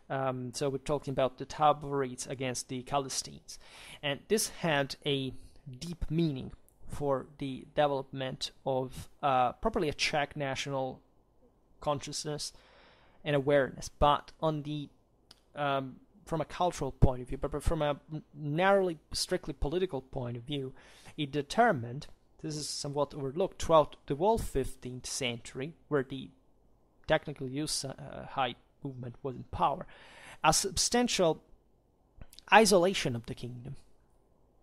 Um, so we're talking about the Taborites against the Calixtines, and this had a deep meaning for the development of uh, properly a Czech national consciousness and awareness. But on the um, from a cultural point of view, but from a narrowly, strictly political point of view, it determined this is somewhat overlooked throughout the whole 15th century, where the technical use uh, high movement was in power, a substantial isolation of the kingdom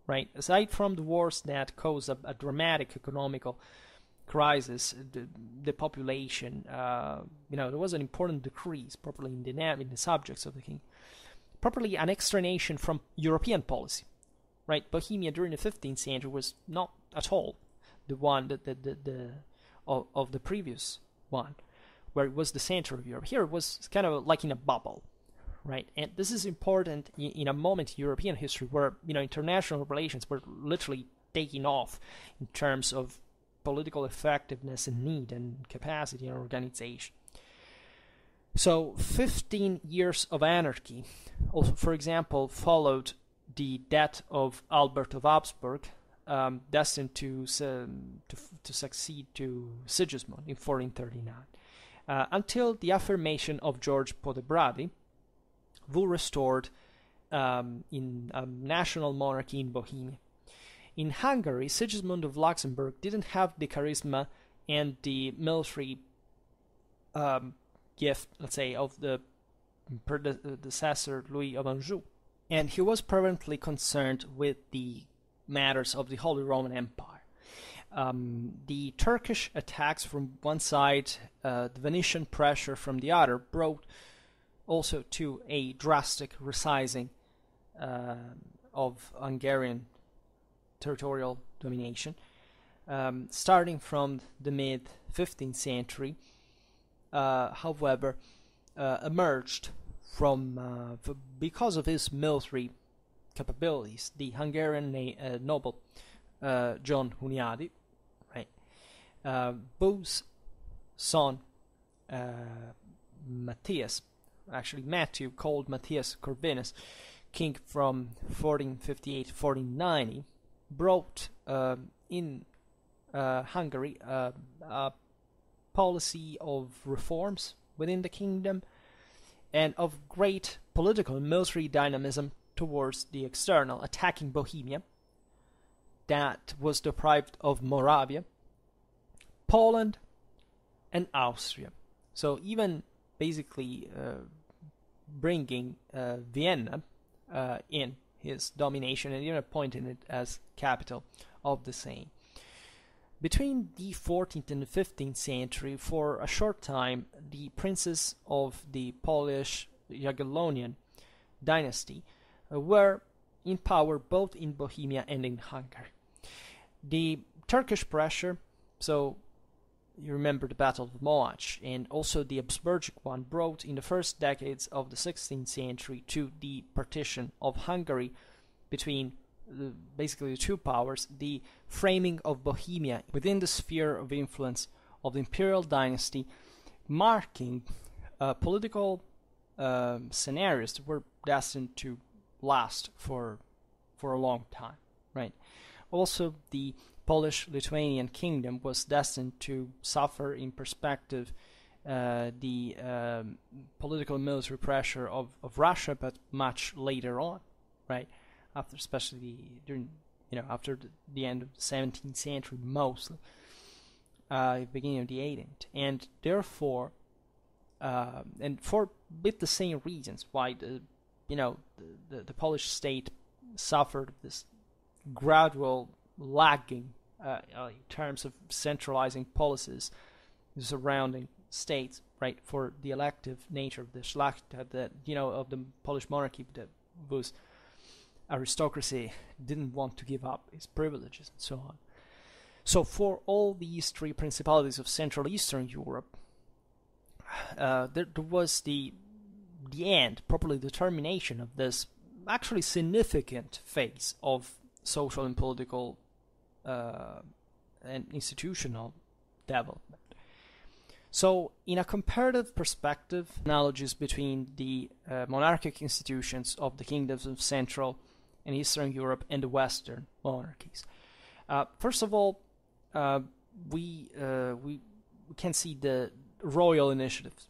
right? Aside from the wars that caused a, a dramatic economical crisis, the, the population, uh, you know, there was an important decrease, properly in the in the subjects of the king, properly an externation from European policy, right? Bohemia during the 15th century was not at all the one that the, the, the of, of the previous one, where it was the center of Europe. Here it was kind of like in a bubble, right? And this is important in, a moment in European history where you know international relations were literally taking off in terms of political effectiveness and need and capacity and organization. So, 15 years of anarchy, also, for example, followed the death of Albert of Habsburg, um, destined to, to, to succeed to Sigismund in 1439, uh, until the affirmation of George Podebrady, who restored um, in a national monarchy in Bohemia. In Hungary, Sigismund of Luxembourg didn't have the charisma and the military um, gift, let's say, of the predecessor Louis of Anjou, and he was permanently concerned with the matters of the Holy Roman Empire. Um, the Turkish attacks from one side, uh, the Venetian pressure from the other, brought also to a drastic resizing uh, of Hungarian territorial domination. Um, starting from the mid 15th century, uh, however, uh, emerged from uh, because of his military capabilities, the Hungarian uh, noble John Hunyadi, uh, son Matthias actually Matthew called Matthias Corvinus king from 1458 1490 brought uh, in uh, Hungary uh, a policy of reforms within the kingdom and of great political and military dynamism towards the external, attacking Bohemia. That was deprived of Moravia, Poland, and Austria. So even basically uh, bringing uh, Vienna uh, in his domination and even appointing it as capital of the same. Between the 14th and the 15th century, for a short time, the princes of the Polish Jagiellonian dynasty uh, were in power both in Bohemia and in Hungary. The Turkish pressure So you remember the Battle of Mohacs and also the Habsburgic one brought in the first decades of the 16th century to the partition of Hungary between the, basically the two powers, the framing of Bohemia within the sphere of influence of the imperial dynasty, marking uh, political uh, scenarios that were destined to last for for a long time, right? Also, the Polish-Lithuanian kingdom was destined to suffer in perspective uh, the um, political and military pressure of, of Russia, but much later on, right? After, especially during, you know, after the, the end of the 17th century, mostly, uh, beginning of the 18th, and therefore, uh, and for bit the same reasons why the, you know, the, the, the Polish state suffered this gradual lagging uh, uh, in terms of centralizing policies surrounding states, right? For the elective nature of the Szlachta, that you know, of the Polish monarchy that was aristocracy didn't want to give up its privileges and so on. So for all these three principalities of Central Eastern Europe, uh, there, there was the the end, properly the termination of this actually significant phase of social and political uh, and institutional development. So, in a comparative perspective, analogies between the uh, monarchic institutions of the kingdoms of Central and Eastern Europe and the Western monarchies. Uh, first of all, uh, we uh, we can see the royal initiatives,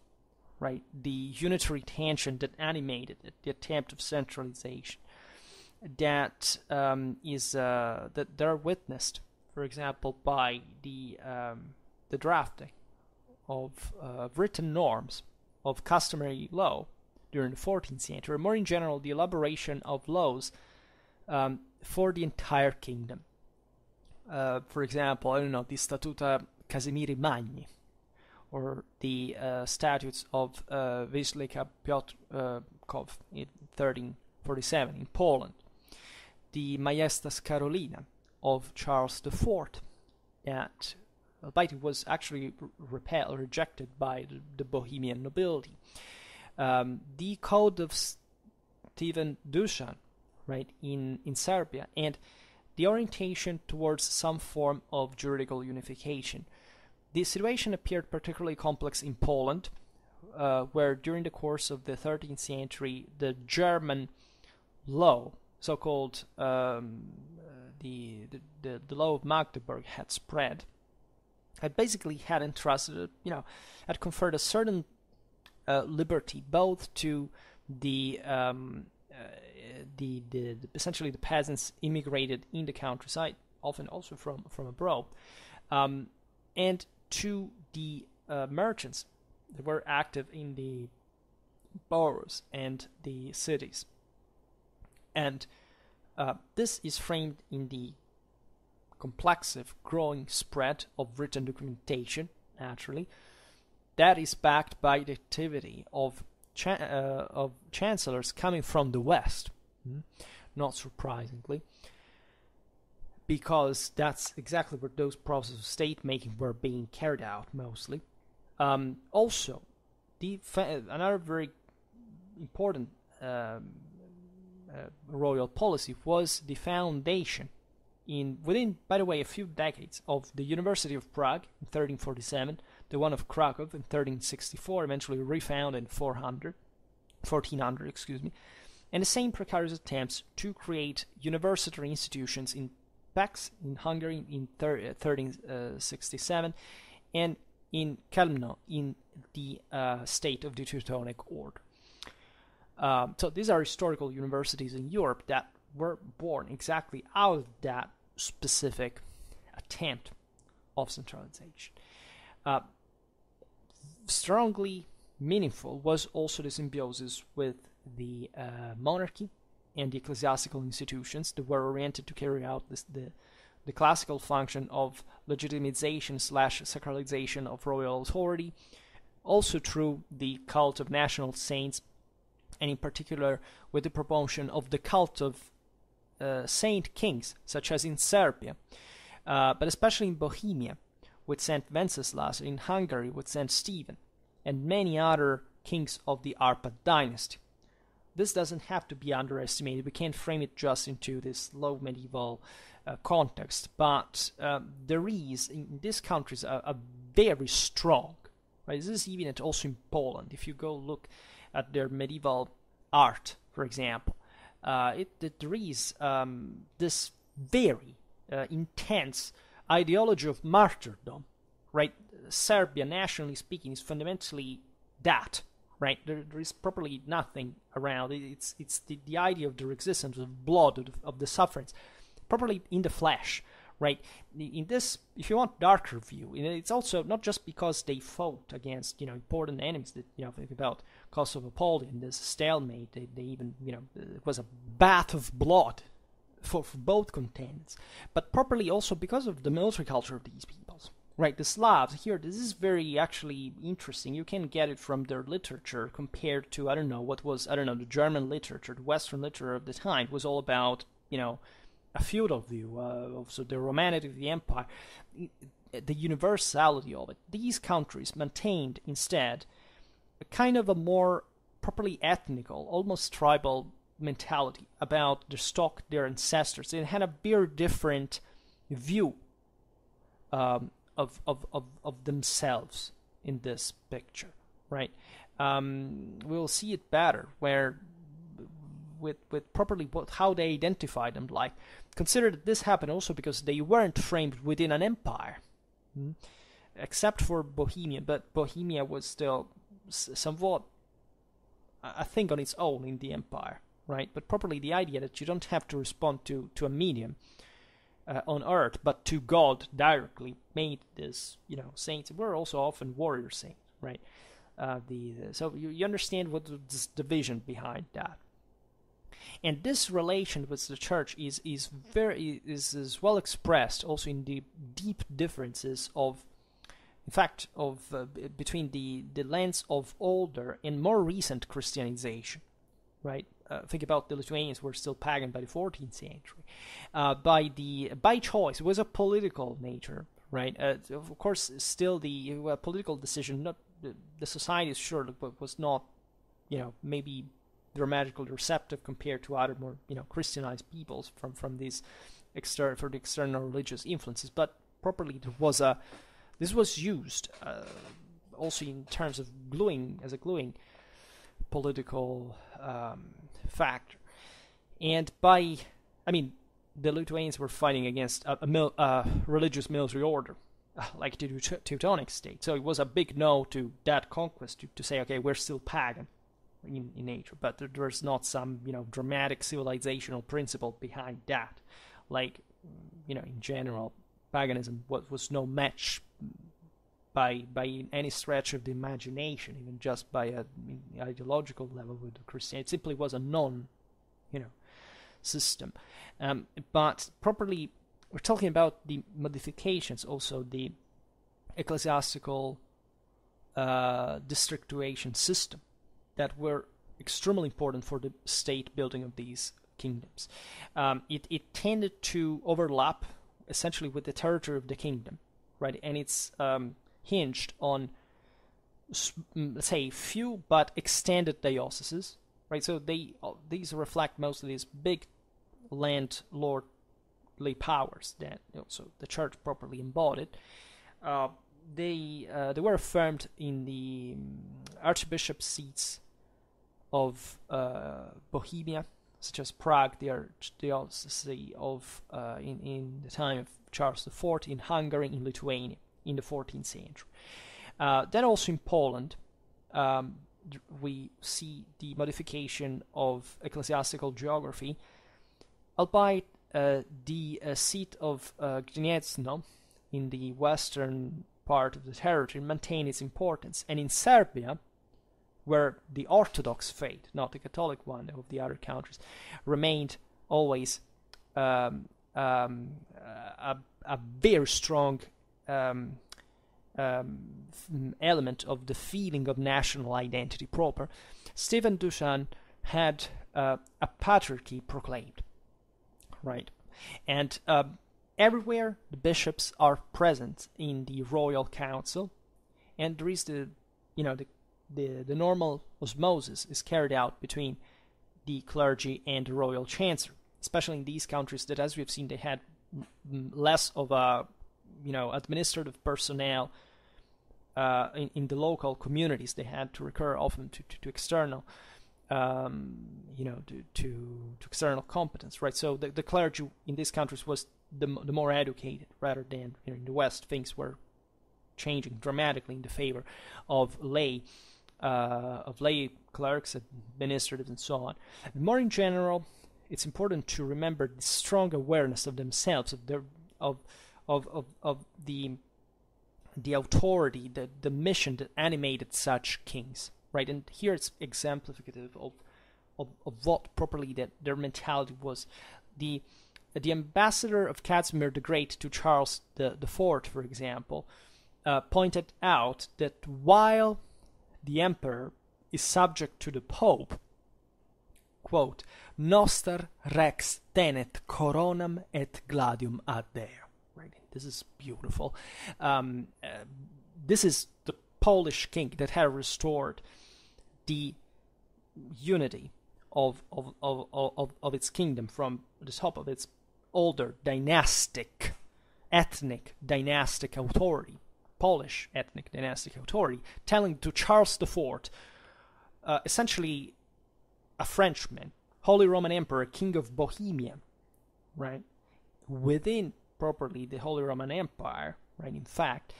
right? The unitary tension that animated it, the attempt of centralization that um, is uh, that they're witnessed, for example, by the um, the drafting of uh, written norms of customary law during the 14th century, or more in general, the elaboration of laws um, for the entire kingdom. Uh, for example, I don't know, the Statuta Casimiri Magni, or the uh, statutes of uh, Wisła Piotrków in 1347 in Poland, the Majestas Carolina of Charles IV albeit it was actually repelled, rejected by the, the Bohemian nobility. Um, the Code of Stephen Dusan, right, in, in Serbia, and the orientation towards some form of juridical unification. The situation appeared particularly complex in Poland, uh, where during the course of the 13th century, the German law so-called um, the, the, the law of Magdeburg had spread, had basically had entrusted, you know, had conferred a certain uh, liberty both to the, um, uh, the, the, the essentially the peasants immigrated in the countryside, often also from from abroad, um, and to the uh, merchants that were active in the boroughs and the cities. And uh, this is framed in the complexive growing spread of written documentation, naturally, that is backed by the activity of, uh, of chancellors coming from the West, hmm? not surprisingly, because that's exactly where those processes of state making were being carried out mostly. Um, also, the another very important um, uh, royal policy was the foundation in within by the way a few decades of the University of Prague in 1347 the one of Krakow in 1364 eventually refound in 400 1400 excuse me and the same precarious attempts to create university institutions in Pécs in Hungary in 1367 uh, and in Chełmno in the uh, state of the Teutonic Order um, so these are historical universities in Europe that were born exactly out of that specific attempt of centralization. Uh, strongly meaningful was also the symbiosis with the uh, monarchy and the ecclesiastical institutions that were oriented to carry out this, the the classical function of legitimization slash sacralization of royal authority, also through the cult of national saints and in particular with the promotion of the cult of uh, saint kings, such as in Serbia, uh, but especially in Bohemia, with Saint Wenceslas, in Hungary with Saint Stephen, and many other kings of the Arpad dynasty. This doesn't have to be underestimated. We can't frame it just into this low medieval uh, context, but um, there is in these countries a, a very strong. Right, this is even also in Poland. If you go look at their medieval art, for example, uh, it, it, there is um, this very uh, intense ideology of martyrdom. Right, Serbia, nationally speaking, is fundamentally that right? There, there is properly nothing around. It's it's the, the idea of the existence of blood of, of the sufferings, properly in the flesh, right? In this, if you want darker view, it's also not just because they fought against you know important enemies that you know think about Kosovo Polje, this stalemate. They, they even you know it was a bath of blood for, for both contenders, but properly also because of the military culture of these peoples. Right, the Slavs here. This is very actually interesting. You can get it from their literature compared to I don't know what was I don't know the German literature, the Western literature of the time was all about you know a feudal view uh, of so the romanity of the empire, the universality of it. These countries maintained instead kind of a more properly ethnical, almost tribal mentality about their stock, their ancestors. It had a very different view um, of, of, of, of themselves in this picture, right? Um, we'll see it better where with with properly what how they identify them like consider that this happened also because they weren't framed within an empire hmm? except for bohemia but bohemia was still somewhat a thing on its own in the empire right but properly the idea that you don't have to respond to to a medium uh, on earth, but to God directly made this, you know, saints. We're also often warrior saints, right? Uh, the, the, so you, you understand what the, this division behind that. And this relation with the church is is very is, is well expressed also in the deep differences of, in fact, of uh, between the the lens of older and more recent Christianization, right? uh, think about the Lithuanians were still pagan by the 14th century. Uh, by the by choice, it was a political nature, right? Uh, of course, still the political decision. Not the, the society is sure, but was not, you know, maybe dramatically receptive compared to other more, you know, Christianized peoples from from these external for the external religious influences. But properly, there was a this was used uh, also in terms of gluing as a gluing political um, factor. And by, I mean, the Lithuanians were fighting against a, a mil, uh, religious military order, uh, like the Teutonic state. So it was a big no to that conquest to, to say, okay, we're still pagan in, in nature, but there, there's not some, you know, dramatic civilizational principle behind that. Like, you know, in general, paganism was, was no match by by any stretch of the imagination, even just by a ideological level with Christianity. It simply was a non, you know, system. Um, but properly, we're talking about the modifications, also the ecclesiastical uh, districtuation system that were extremely important for the state building of these kingdoms. Um, it, it tended to overlap essentially with the territory of the kingdom, right? And it's um, hinged on, let's say, few but extended dioceses, right? So they uh, these reflect mostly these big landlordly powers that you know, so the church properly embodied. Uh, they uh, they were affirmed in the um, archbishop seats of uh, Bohemia, such as Prague, the archdiocese of uh, in in the time of Charles IV, in Hungary, in Lithuania in the 14th century. Uh, then also in Poland, um, we see the modification of ecclesiastical geography, albeit uh, the uh, seat of uh, Gniezno in the western part of the territory maintained its importance, and in Serbia, where the Orthodox faith, not the Catholic one of the other countries, remained always um, um, a, a very strong um, um, element of the feeling of national identity proper, Stefan Dusan had uh, a patriarchy proclaimed, right? And uh, everywhere the bishops are present in the royal council, and there is the, you know, the the, the normal osmosis is carried out between the clergy and the royal chancellor, especially in these countries that, as we've seen, they had less of a, you know, administrative personnel uh, in, in the local communities. They had to recur often to, to, to external, um, you know, to, to, to external competence, right? So the, the clergy in these countries was the, the more educated rather than you know, in the West things were changing dramatically in the favor of lay uh, of lay clerks, administrators, and so on. And more in general, it's important to remember the strong awareness of themselves, of their, of, of, of, of the, the authority, the, the mission that animated such kings, right? And here it's exemplificative of, of, of what properly that their mentality was. The, the ambassador of Casimir the Great to Charles the, the Fourth, for example, uh, pointed out that while the emperor is subject to the pope, quote, Noster rex tenet coronam et gladium ad. Right, this is beautiful. Um, uh, this is the Polish king that had restored the unity of, of, of, of, of its kingdom from the top of its older dynastic, ethnic dynastic authority Polish ethnic dynastic authority, telling to Charles IV, uh, essentially a Frenchman, Holy Roman Emperor, King of Bohemia, right, within properly the Holy Roman Empire, right, in fact,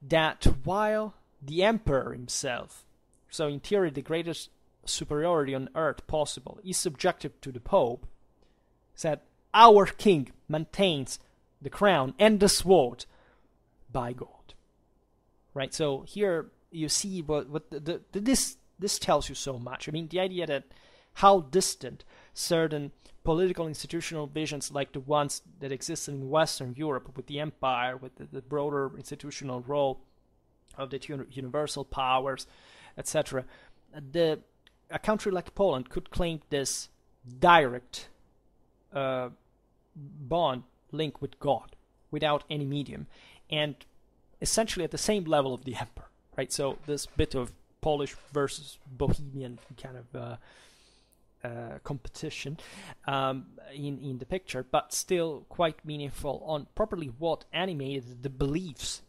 that while the Emperor himself, so in theory the greatest superiority on earth possible, is subjected to the Pope, said, Our King maintains the crown and the sword by God right? So here you see what what the, the, this this tells you so much. I mean, the idea that how distant certain political institutional visions like the ones that existed in Western Europe with the empire, with the, the broader institutional role of the universal powers, etc. The a country like Poland could claim this direct uh, bond link with God without any medium, and essentially at the same level of the emperor, right? So this bit of Polish versus Bohemian kind of uh, uh, competition um, in in the picture, but still quite meaningful on properly what animated the beliefs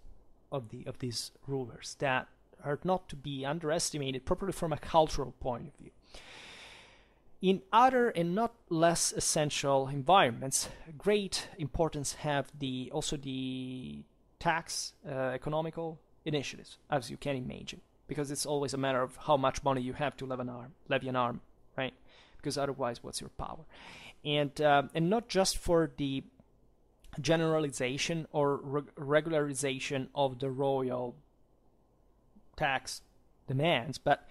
of the of these rulers that are not to be underestimated properly from a cultural point of view. In other and not less essential environments, great importance have the also the tax uh, economical initiatives, as you can imagine, because it's always a matter of how much money you have to levy an arm, levy an arm, right? Because otherwise, what's your power? And uh, and not just for the generalization or re- regularization of the royal tax demands, but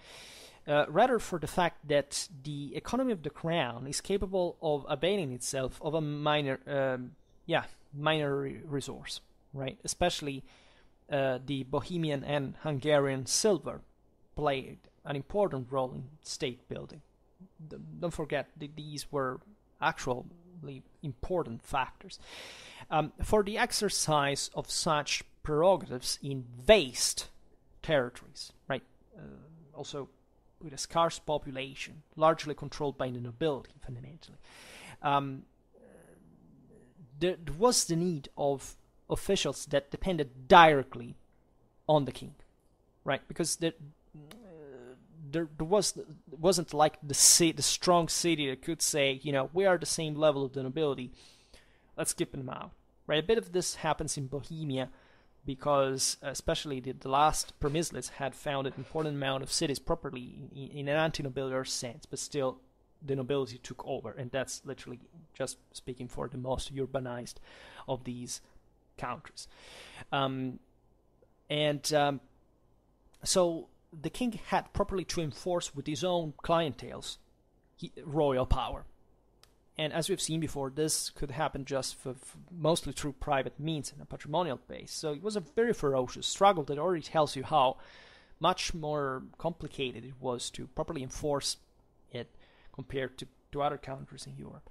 uh, rather for the fact that the economy of the crown is capable of availing itself of a minor, um, yeah, minor re- resource right? Especially uh, the Bohemian and Hungarian silver played an important role in state building. Don't forget that these were actually important factors. Um, for the exercise of such prerogatives in vast territories, right? Uh, also with a scarce population, largely controlled by the nobility, fundamentally. Um, there was the need of officials that depended directly on the king, right? Because there, uh, there, was wasn't like the city, the strong city that could say, you know, we are the same level of the nobility. Let's keep them out, right? A bit of this happens in Bohemia because especially the, the last Premyslids had founded an important amount of cities properly in, in an anti-nobiliary sense, but still the nobility took over, and that's literally just speaking for the most urbanized of these countries. Um, and um, so the king had properly to enforce with his own clientels royal power. And as we've seen before, this could happen just for, for mostly through private means and a patrimonial base. So it was a very ferocious struggle that already tells you how much more complicated it was to properly enforce it compared to, to other countries in Europe.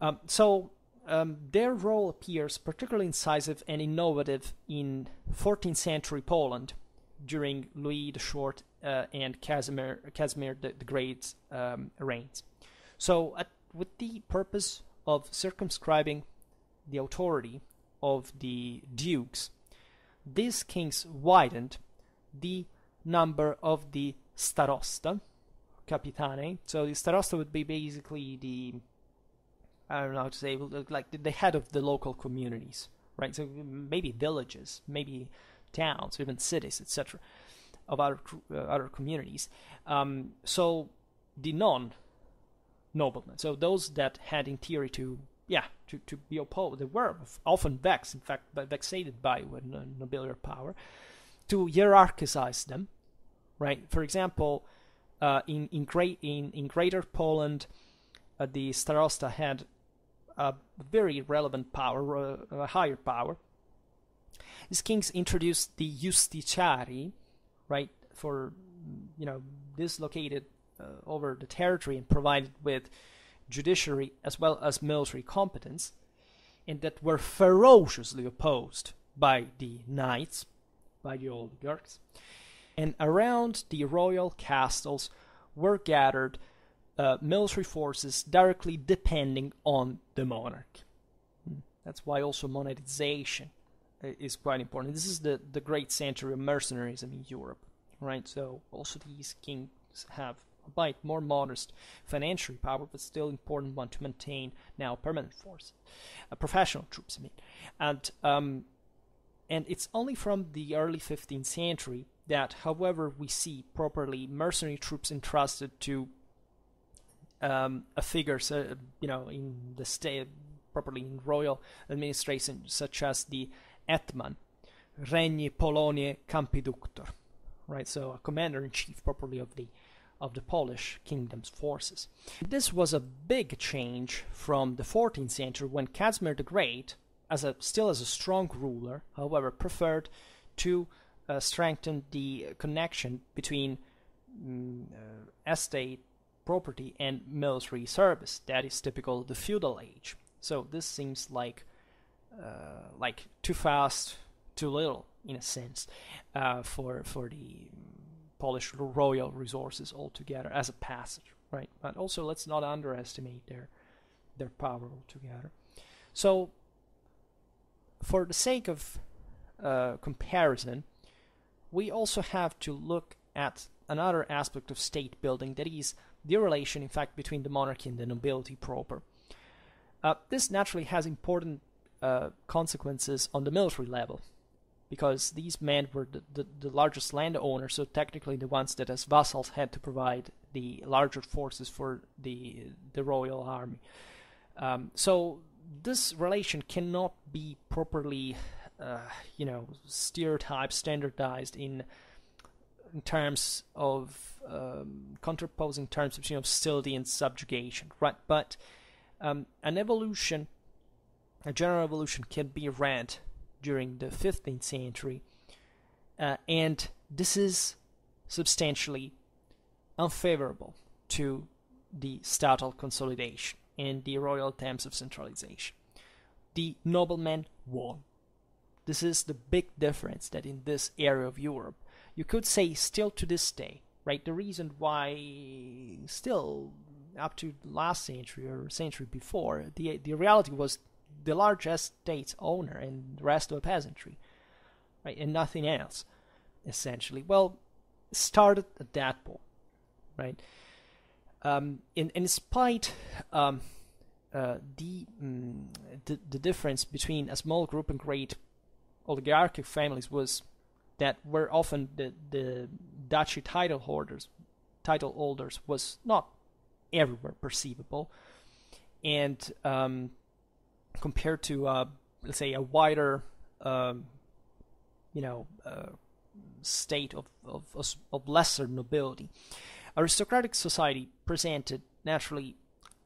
Um, so um, their role appears particularly incisive and innovative in 14th century Poland during Louis the Short uh, and Casimir, Casimir the, the Great's um, reigns. So, at, with the purpose of circumscribing the authority of the dukes, these kings widened the number of the starosta, capitane. So the starosta would be basically the I don't know how to say like the head of the local communities, right? So maybe villages, maybe towns, even cities, etc., of other uh, other communities. Um, so the non noblemen, so those that had in theory to yeah to, to be opposed, they were often vexed, in fact, vexated by nobiliar power, to hierarchize them, right? For example, uh, in in great in in Greater Poland, uh, the starosta had a very relevant power, uh, a higher power. These kings introduced the justiciari, right, for you know dislocated uh, over the territory and provided with judiciary as well as military competence, and that were ferociously opposed by the knights, by the oligarchs, and around the royal castles were gathered uh, military forces directly depending on the monarch. Hmm. That's why also monetization uh, is quite important. This is the, the great century of mercenarism in Europe, right? So also these kings have a bit more modest financial power, but still important one to maintain now permanent force, uh, professional troops. I mean, and um, and it's only from the early 15th century that, however, we see properly mercenary troops entrusted to um, a figure, you know, in the state, properly in royal administration, such as the Hetman, Regni Polonie Campiductor, right? So a commander in chief, properly of the of the Polish kingdom's forces. This was a big change from the 14th century when Casimir the Great, as a still as a strong ruler, however, preferred to uh, strengthen the connection between um, uh, estate property and military service. That is typical of the feudal age. So this seems like uh, like too fast, too little in a sense uh, for for the Polish royal resources altogether as a passage, right? But also let's not underestimate their their power altogether. So, for the sake of uh, comparison, we also have to look at another aspect of state building that is the relation, in fact, between the monarchy and the nobility proper. Uh, this naturally has important uh, consequences on the military level, because these men were the, the, the, largest landowners, so technically the ones that as vassals had to provide the larger forces for the, the royal army. Um, so this relation cannot be properly, uh, you know, stereotyped, standardized in in terms of um, contraposing terms between hostility and subjugation, right? But um, an evolution, a general evolution, can be read during the 15th century, uh, and this is substantially unfavorable to the statal consolidation and the royal attempts of centralization. The noblemen won. This is the big difference that in this area of Europe, you could say still to this day, right? The reason why still up to last century or century before, the the reality was the large estate's owner and the rest of the peasantry, right, and nothing else, essentially. Well, started at that point, right? Um, in, in spite um, uh, the, mm, the the difference between a small group and great oligarchic families was that were often the the duchy title holders title holders was not everywhere perceivable and um, compared to uh, let's say a wider um, you know uh, state of, of, of lesser nobility aristocratic society presented naturally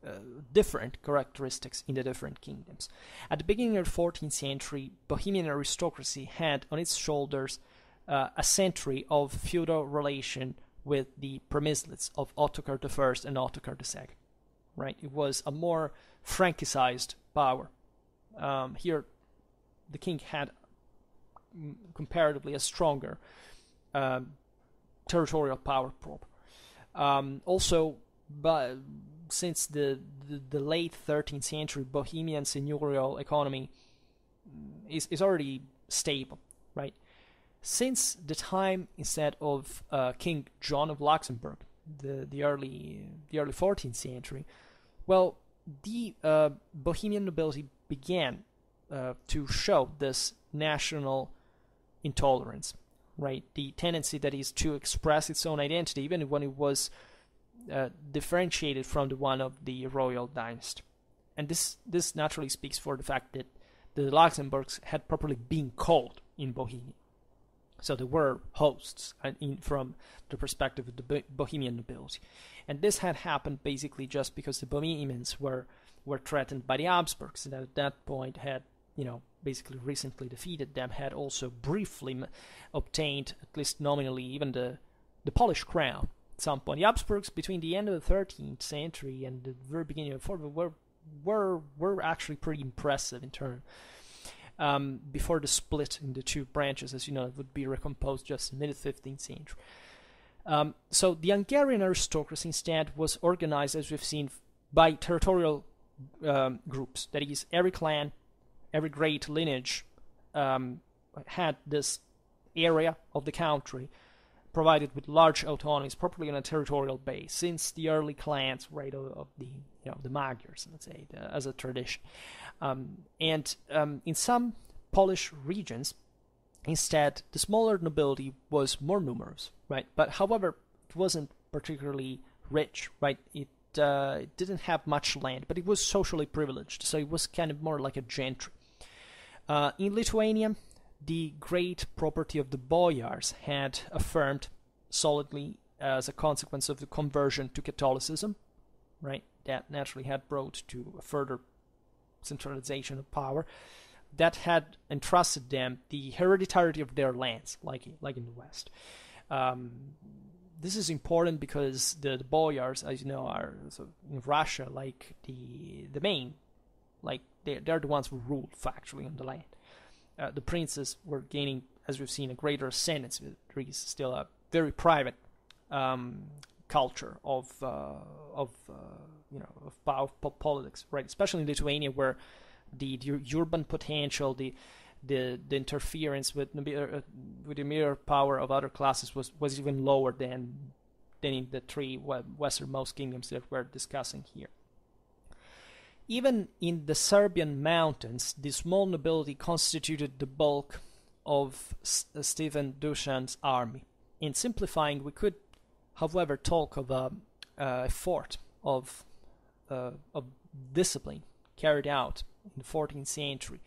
uh, different characteristics in the different kingdoms. At the beginning of the 14th century, Bohemian aristocracy had on its shoulders uh, a century of feudal relation with the Premyslids of Ottokar I and Ottokar II. Right? It was a more Frankicized power Um, here, the king had mm, comparatively a stronger um, territorial power proper. Um, also, but since the, the, the late 13th century, Bohemian seigneurial economy is is already stable, right? Since the time instead of uh, King John of Luxembourg, the the early the early 14th century, well, the uh, Bohemian nobility began uh, to show this national intolerance, right? The tendency that is to express its own identity, even when it was uh, differentiated from the one of the royal dynasty. And this this naturally speaks for the fact that the Luxembourgs had properly been called in Bohemia. So they were hosts in, from the perspective of the Bohemian nobility. And this had happened basically just because the Bohemians were, were threatened by the Habsburgs, and at that point had, you know, basically recently defeated them, had also briefly obtained, at least nominally, even the, the Polish crown at some point. The Habsburgs, between the end of the 13th century and the very beginning of the 14th, were were were actually pretty impressive in turn. Um, before the split in the two branches, as you know, it would be recomposed just in the mid 15th century. Um, so the Hungarian aristocracy instead was organized, as we've seen, by territorial um, groups. That is, every clan, every great lineage um, had this area of the country provided with large autonomies, properly on a territorial base, since the early clans, right, of, of the you know the Magyars, let's say, the, as a tradition. Um, and um, in some Polish regions, instead, the smaller nobility was more numerous, right? But however, it wasn't particularly rich, right? It uh, didn't have much land, but it was socially privileged, so it was kind of more like a gentry. Uh, in Lithuania, the great property of the boyars had affirmed solidly as a consequence of the conversion to Catholicism, right? That naturally had brought to a further centralization of power. That had entrusted them the hereditarity of their lands, like like in the West. Um, this is important because the, the boyars, as you know, are so in Russia like the the main, like they they're the ones who ruled factually on the land uh, the princes were gaining, as we've seen, a greater ascendancy. There is still a very private um, culture of uh, of uh, you know of, of politics, right? Especially in Lithuania, where the, the urban potential, the the, the interference with uh, with the mere power of other classes was, was even lower than than in the three westernmost kingdoms that we're discussing here. Even in the Serbian mountains, the small nobility constituted the bulk of uh, Stefan Dusan's army. In simplifying, we could, however, talk of a, a fort of, uh, of discipline carried out in the 14th century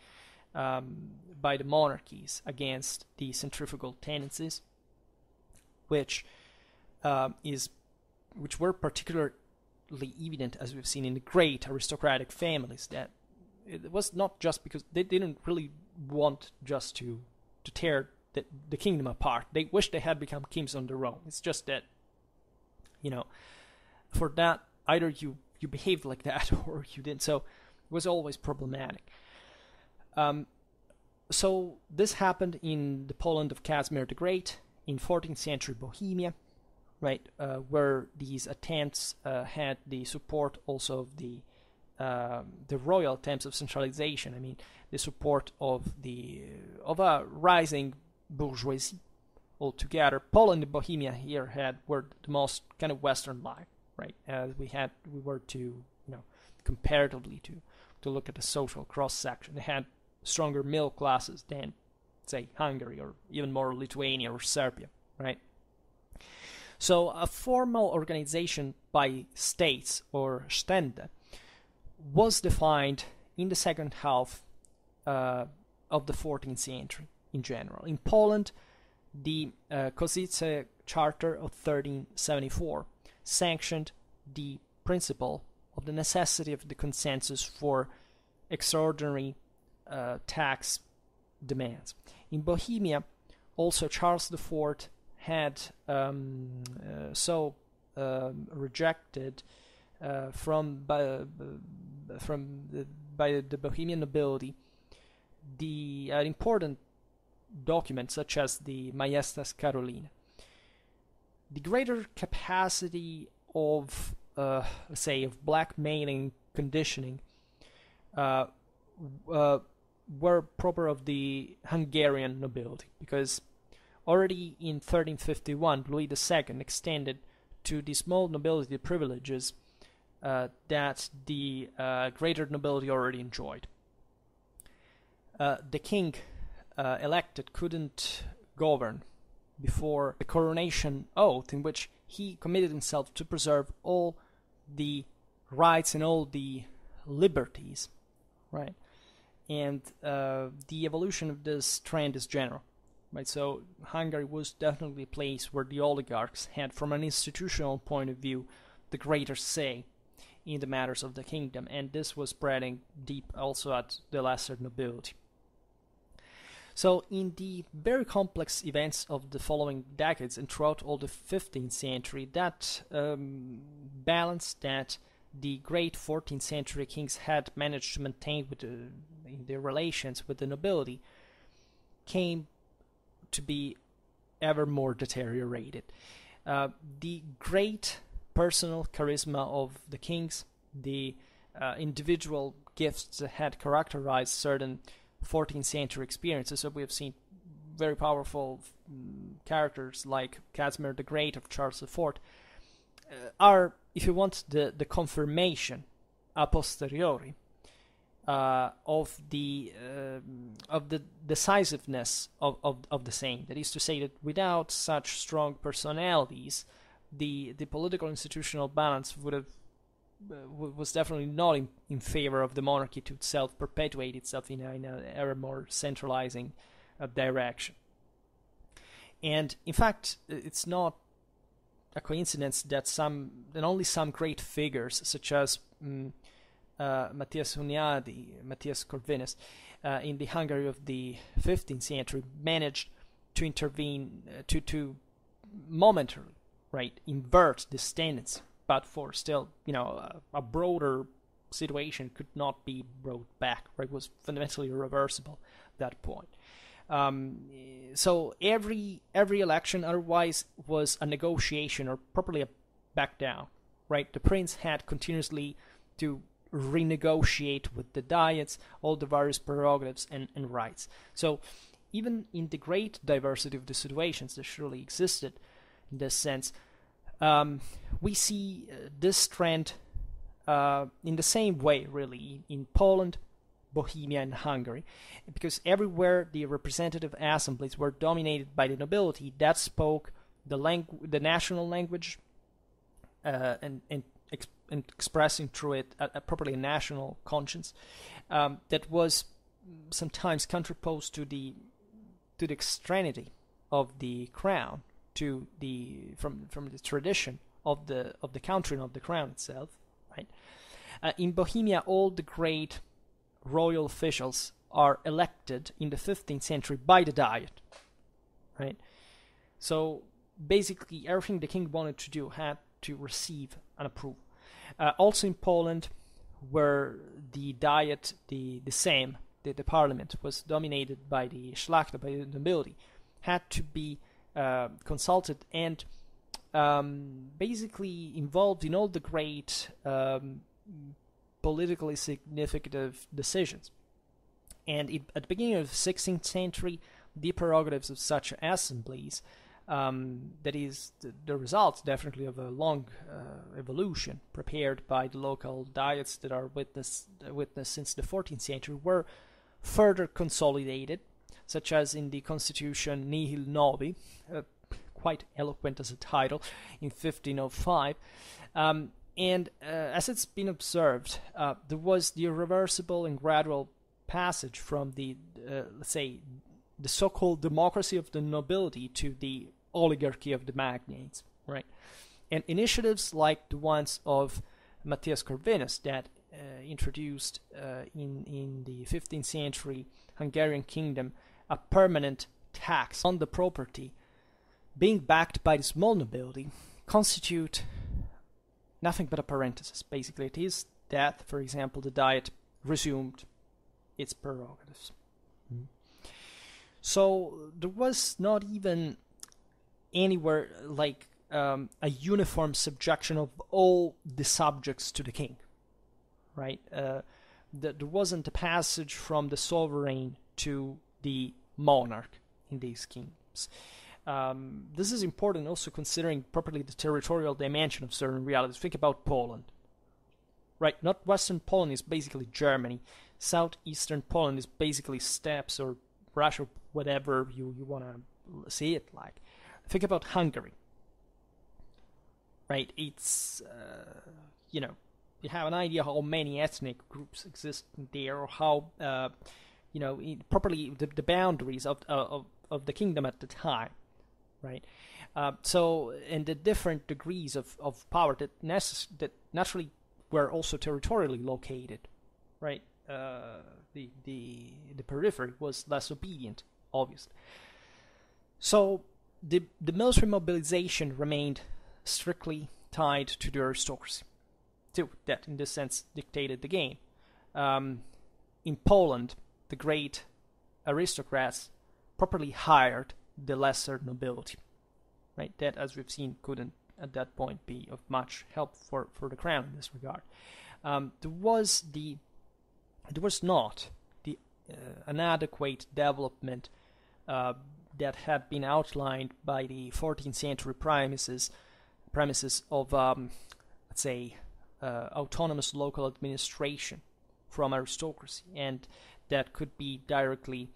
um, by the monarchies against the centrifugal tendencies, which uh, is which were particularly evident, as we've seen in the great aristocratic families, that it was not just because they didn't really want just to to tear the, the kingdom apart. They wished they had become kings on their own. It's just that, you know, for that either you you behaved like that or you didn't. So it was always problematic. Um, so this happened in the Poland of Casimir the Great, in 14th century Bohemia, right, uh, where these attempts uh, had the support also of the um, the royal attempts of centralization. I mean, the support of the of a rising bourgeoisie altogether. Poland and Bohemia here had were the most kind of Western like, right? As we had, we were to you know comparatively to to look at the social cross section. They had stronger middle classes than say Hungary or even more Lithuania or Serbia, right? So a formal organization by states or Stände was defined in the second half uh, of the 14th century in general. In Poland, the uh, Košice Charter of 1374 sanctioned the principle of the necessity of the consensus for extraordinary uh, tax demands. In Bohemia, also Charles IV had um, uh, so um, rejected uh, from by, from the, by the Bohemian nobility the uh, important documents such as the Maiestas Carolina. The greater capacity of, uh, say, of blackmailing conditioning uh, uh, were proper of the Hungarian nobility because already in 1351 Louis II extended to the small nobility privileges uh, that the uh, greater nobility already enjoyed. Uh, the king uh, elected couldn't govern before the coronation oath, in which he committed himself to preserve all the rights and all the liberties, right? And uh, the evolution of this trend is general, right? So Hungary was definitely a place where the oligarchs had, from an institutional point of view, the greater say in the matters of the kingdom, and this was spreading deep also at the lesser nobility. So, in the very complex events of the following decades and throughout all the 15th century, that um, balance that the great 14th century kings had managed to maintain with the, in their relations with the nobility came to be ever more deteriorated. Uh, the great personal charisma of the kings, the uh, individual gifts that had characterized certain 14th century experiences. So we have seen very powerful um, characters like Casimir the Great of Charles IV uh, are, if you want, the, the confirmation a posteriori uh, of the uh, of the decisiveness of, of, of the same. That is to say that without such strong personalities, the the political institutional balance would have was definitely not in, in favor of the monarchy to self perpetuate itself in a, in a ever more centralizing uh, direction. And in fact, it's not a coincidence that some that only some great figures such as um, uh, Matthias Hunyadi, Matthias Corvinus, uh, in the Hungary of the 15th century managed to intervene uh, to to momentarily right invert this tendency but for still, you know, a, a broader situation could not be brought back, right? It was fundamentally irreversible at that point. Um, so every every election otherwise was a negotiation or properly a back down, right? The prince had continuously to renegotiate with the diets all the various prerogatives and, and rights. So even in the great diversity of the situations that surely existed in this sense, um, we see uh, this trend uh, in the same way, really, in Poland, Bohemia, and Hungary, because everywhere the representative assemblies were dominated by the nobility that spoke the langu- the national language, uh, and and, and, expressing through it a, a properly national conscience, um, that was sometimes contraposed to the to the extraneity of the crown to the from from the tradition of the of the country and of the crown itself, right? Uh, in Bohemia, all the great royal officials are elected in the 15th century by the Diet, right? So basically, everything the king wanted to do had to receive an approval. Uh, also in Poland, where the Diet, the the same, the, the parliament, was dominated by the Szlachta, by the nobility, had to be uh, consulted and um, basically involved in all the great um, politically significant decisions. And it, at the beginning of the 16th century, the prerogatives of such assemblies, um, that is the, the result definitely of a long uh, evolution prepared by the local diets that are witnessed, witnessed since the 14th century, were further consolidated such as in the Constitution Nihil Novi, uh, quite eloquent as a title, in 1505. Um, and uh, as it's been observed, uh, there was the irreversible and gradual passage from the, uh, let's say, the so-called democracy of the nobility to the oligarchy of the magnates, right? And initiatives like the ones of Matthias Corvinus that uh, introduced uh, in in the 15th century Hungarian kingdom a permanent tax on the property being backed by the small nobility constitute nothing but a parenthesis. Basically, it is that, for example, the Diet resumed its prerogatives. Mm. So there was not even anywhere like um, a uniform subjection of all the subjects to the king, right? Uh, the, there wasn't a passage from the sovereign to the monarch in these kingdoms. Um, this is important also considering properly the territorial dimension of certain realities. Think about Poland. Right, not Western Poland is basically Germany. Southeastern Poland is basically steppes or Russia, whatever you, you want to see it like. Think about Hungary. Right, it's, uh, you know, you have an idea how many ethnic groups exist there or how, uh, you know, properly the, the boundaries of, uh, of, of the kingdom at the time right? Uh, so, in the different degrees of, of power that, necess- that naturally were also territorially located, right? Uh, the, the, the periphery was less obedient, obviously. So, the, the military mobilization remained strictly tied to the aristocracy, too, that in this sense dictated the game. Um, in Poland, the great aristocrats properly hired the lesser nobility. Right? That, as we've seen, couldn't at that point be of much help for, for the crown in this regard. Um, there was the there was not the uh, an adequate development uh, that had been outlined by the 14th century premises premises of um, let's say uh, autonomous local administration from aristocracy and that could be directly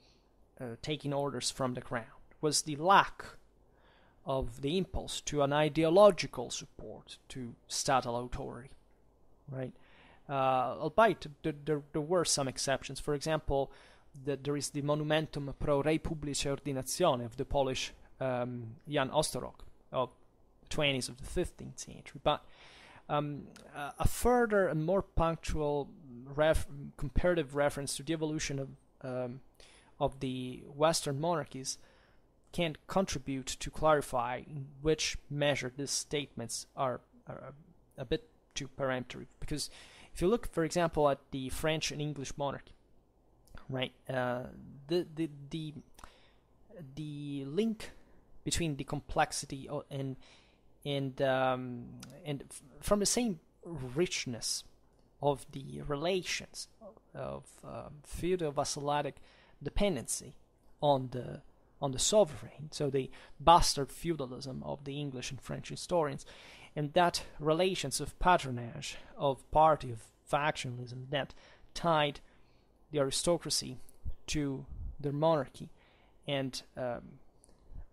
uh, taking orders from the crown was the lack of the impulse to an ideological support to statal authority, right? Uh, albeit there, there, there, were some exceptions. For example, the, there is the Monumentum pro Rei Publicae Ordinazione of the Polish um, Jan Ostroróg of the 20s of the 15th century. But um, a further and more punctual ref- comparative reference to the evolution of um, of the Western monarchies can contribute to clarify in which measure these statements are, are a, bit too peremptory. Because if you look, for example, at the French and English monarchy, right, uh, the the the the link between the complexity and and um, and from the same richness of the relations of um, feudal vassalic dependency on the on the sovereign, so the bastard feudalism of the English and French historians, and that relations of patronage, of party, of factionalism that tied the aristocracy to their monarchy and, um,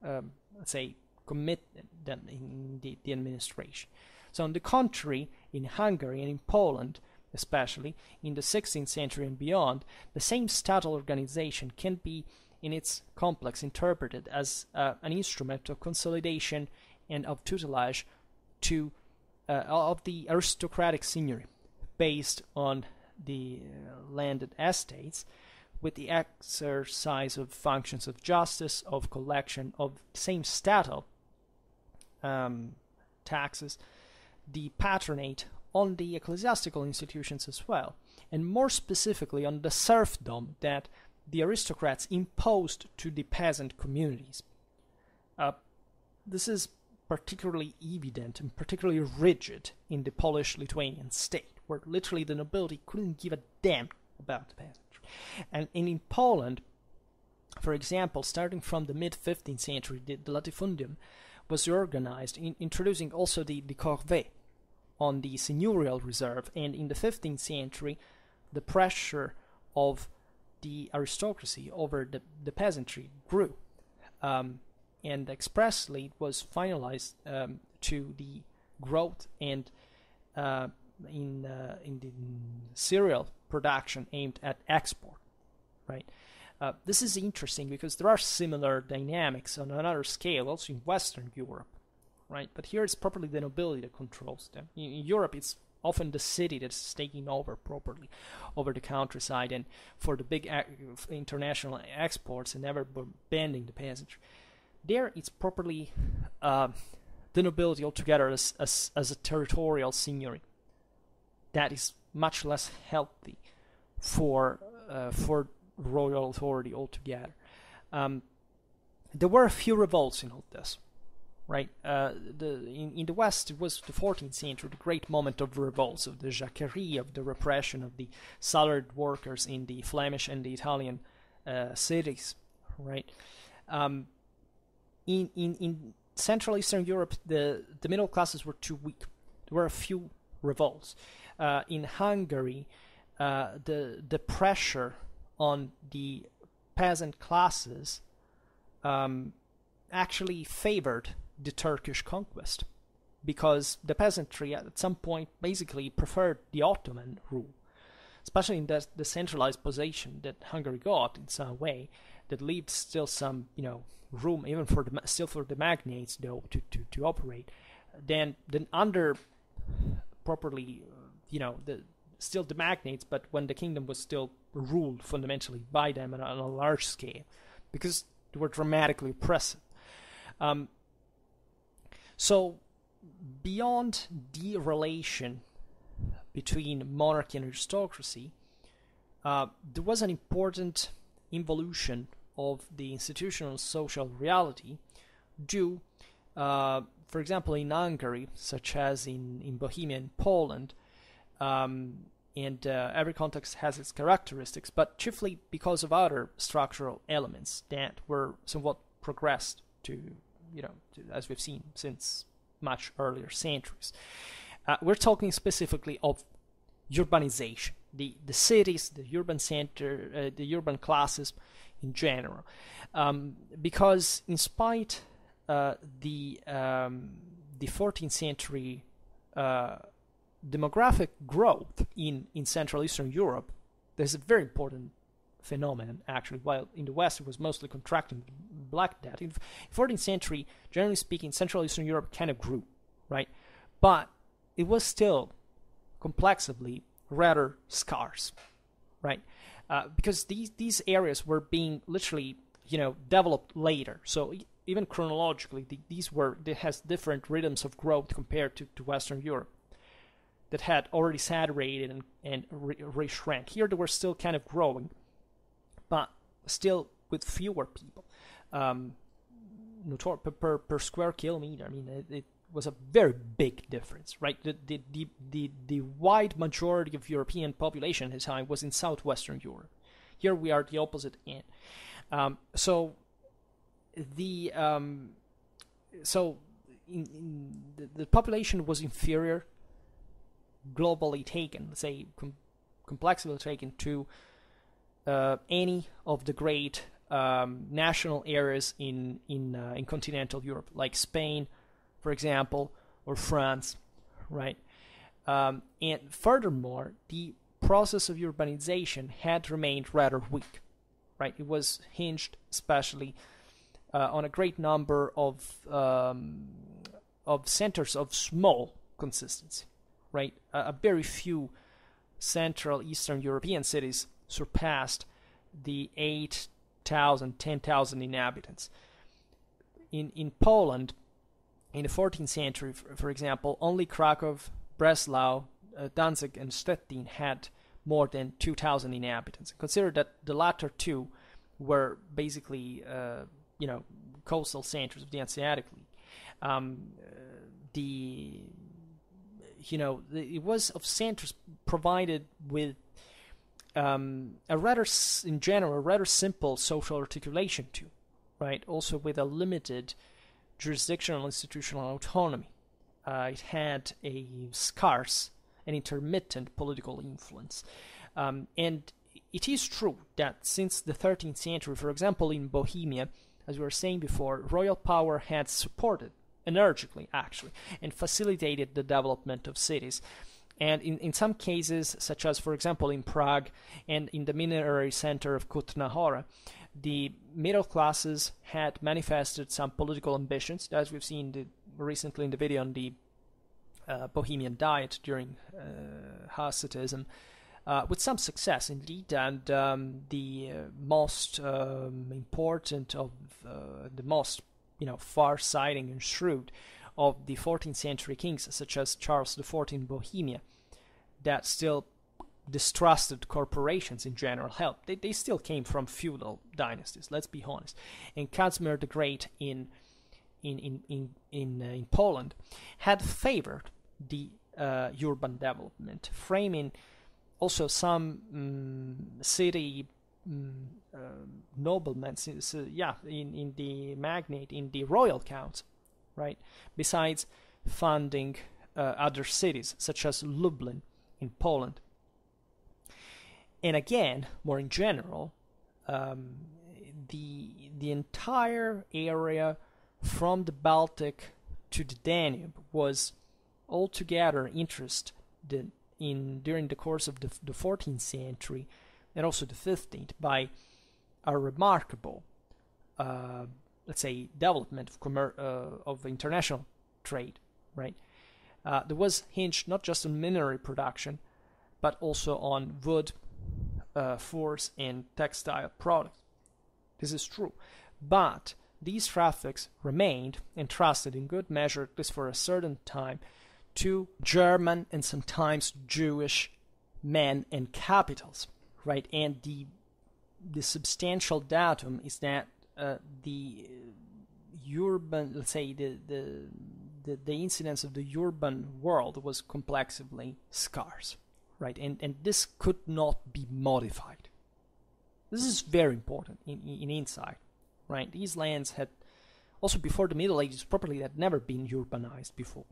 um, let's say, commit them in the, the administration. So, on the contrary, in Hungary and in Poland, especially in the 16th century and beyond, the same statal organization can be in its complex interpreted as uh, an instrument of consolidation and of tutelage to uh, of the aristocratic seigneury based on the uh, landed estates with the exercise of functions of justice, of collection, of same statal um, taxes, the patronate on the ecclesiastical institutions as well, and more specifically on the serfdom that the aristocrats imposed to the peasant communities. Uh, this is particularly evident and particularly rigid in the Polish Lithuanian state, where literally the nobility couldn't give a damn about the peasantry. And, in Poland, for example, starting from the mid 15th century, the, the latifundium was organized, in, introducing also the, the corvée on the seigneurial reserve, and in the 15th century, the pressure of the aristocracy over the, the peasantry grew. Um, and expressly it was finalized um, to the growth and uh, in uh, in the cereal production aimed at export, right? Uh, this is interesting because there are similar dynamics on another scale also in Western Europe, right? But here it's properly the nobility that controls them. In, in Europe, it's often the city that's taking over properly over the countryside and for the big international exports and never bending the peasantry. There, it's properly uh, the nobility altogether as, as, as a territorial seigneury. That is much less healthy for uh, for royal authority altogether. Um, there were a few revolts in all this, right? Uh, the in, in the West, it was the 14th century, the great moment of revolts, of the Jacquerie, of the repression of the salaried workers in the Flemish and the Italian uh, cities, right? Um, in in in Central Eastern Europe, the the middle classes were too weak. There were a few revolts. Uh, in Hungary, uh, the the pressure on the peasant classes um, actually favored the Turkish conquest because the peasantry at some point basically preferred the Ottoman rule, especially in the, the centralized position that Hungary got in some way that leaves still some you know room even for the still for the magnates though to, to, to operate. Then then under properly you know the still the magnates but when the kingdom was still ruled fundamentally by them on on a large scale because they were dramatically oppressive. Um, so beyond the relation between monarchy and aristocracy uh, there was an important involution of the institutional social reality due, uh, for example, in Hungary, such as in, in Bohemia and Poland, um, and uh, every context has its characteristics, but chiefly because of other structural elements that were somewhat progressed to, you know, as we've seen since much earlier centuries. Uh, we're talking specifically of urbanization, the, the cities, the urban center, uh, the urban classes in general. Um, because in spite uh, the um, the 14th century uh, demographic growth in, in Central Eastern Europe, there's a very important phenomenon actually. While in the West it was mostly contracting Black Death, in 14th century, generally speaking, Central Eastern Europe kind of grew, right? But it was still complexively rather scarce, right? Uh, because these these areas were being literally you know developed later. So even chronologically, the, these were it has different rhythms of growth compared to, to Western Europe that had already saturated and and re, re shrank. Here they were still kind of growing, but still with fewer people. Um, per, per, per square kilometer. I mean, it, it was a very big difference, right? The, the, the, the, the wide majority of European population at the time was in southwestern Europe. Here we are the opposite end. Um, so the um, so in, in the, the, population was inferior, globally taken, say com- complexly taken to uh, any of the great um, national areas in in uh, in continental Europe, like Spain, for example, or France, right? Um, and furthermore, the process of urbanization had remained rather weak, right? It was hinged especially uh, on a great number of um, of centers of small consistency, right? A, a very few Central Eastern European cities surpassed the 8,000, 10,000 inhabitants. In in Poland, in the 14th century, for, for example, only Krakow, Breslau, uh, Danzig, and Stettin had more than 2,000 inhabitants. Consider that the latter two were basically, uh, you know, coastal centers of the Hanseatic League. Um, the, you know, the, it was of centers provided with um, a rather, in general, a rather simple social articulation too, right? Also with a limited jurisdictional institutional autonomy. Uh, it had a scarce and intermittent political influence. Um, and it is true that since the 13th century, for example, in Bohemia, as we were saying before, royal power had supported energically, actually, and facilitated the development of cities. And in, in some cases, such as, for example, in Prague and in the minerary center of Kutna Hora, the middle classes had manifested some political ambitions, as we've seen the, recently in the video on the uh, Bohemian Diet during uh, Hussitism, uh, with some success indeed. And um, the uh, most um, important of uh, the most, you know, far-sighting and shrewd of the 14th century kings, such as Charles IV in Bohemia, that still distrusted corporations in general help. They, they still came from feudal dynasties, let's be honest. And Casimir the Great in in in in in, uh, in Poland had favored the uh, urban development, framing also some um, city um, uh, noblemen, yeah, in, in the magnate, in the royal counts, right? Besides funding uh, other cities, such as Lublin in Poland. And again, more in general, um, the the entire area from the Baltic to the Danube was altogether interested in during the course of the, the 14th century and also the 15th by a remarkable, uh, let's say, development of, commer- uh, of international trade, right? Uh, there was hinged not just on mineral production, but also on wood, uh, force, and textile products. This is true, but these traffics remained entrusted in good measure, at least for a certain time, to German and sometimes Jewish men and capitals, right? And the the substantial datum is that uh, the urban, let's say the, the the the incidence of the urban world was complexively scarce, right? And and this could not be modified. This is very important in, in insight, right? These lands had also before the Middle Ages properly had never been urbanized before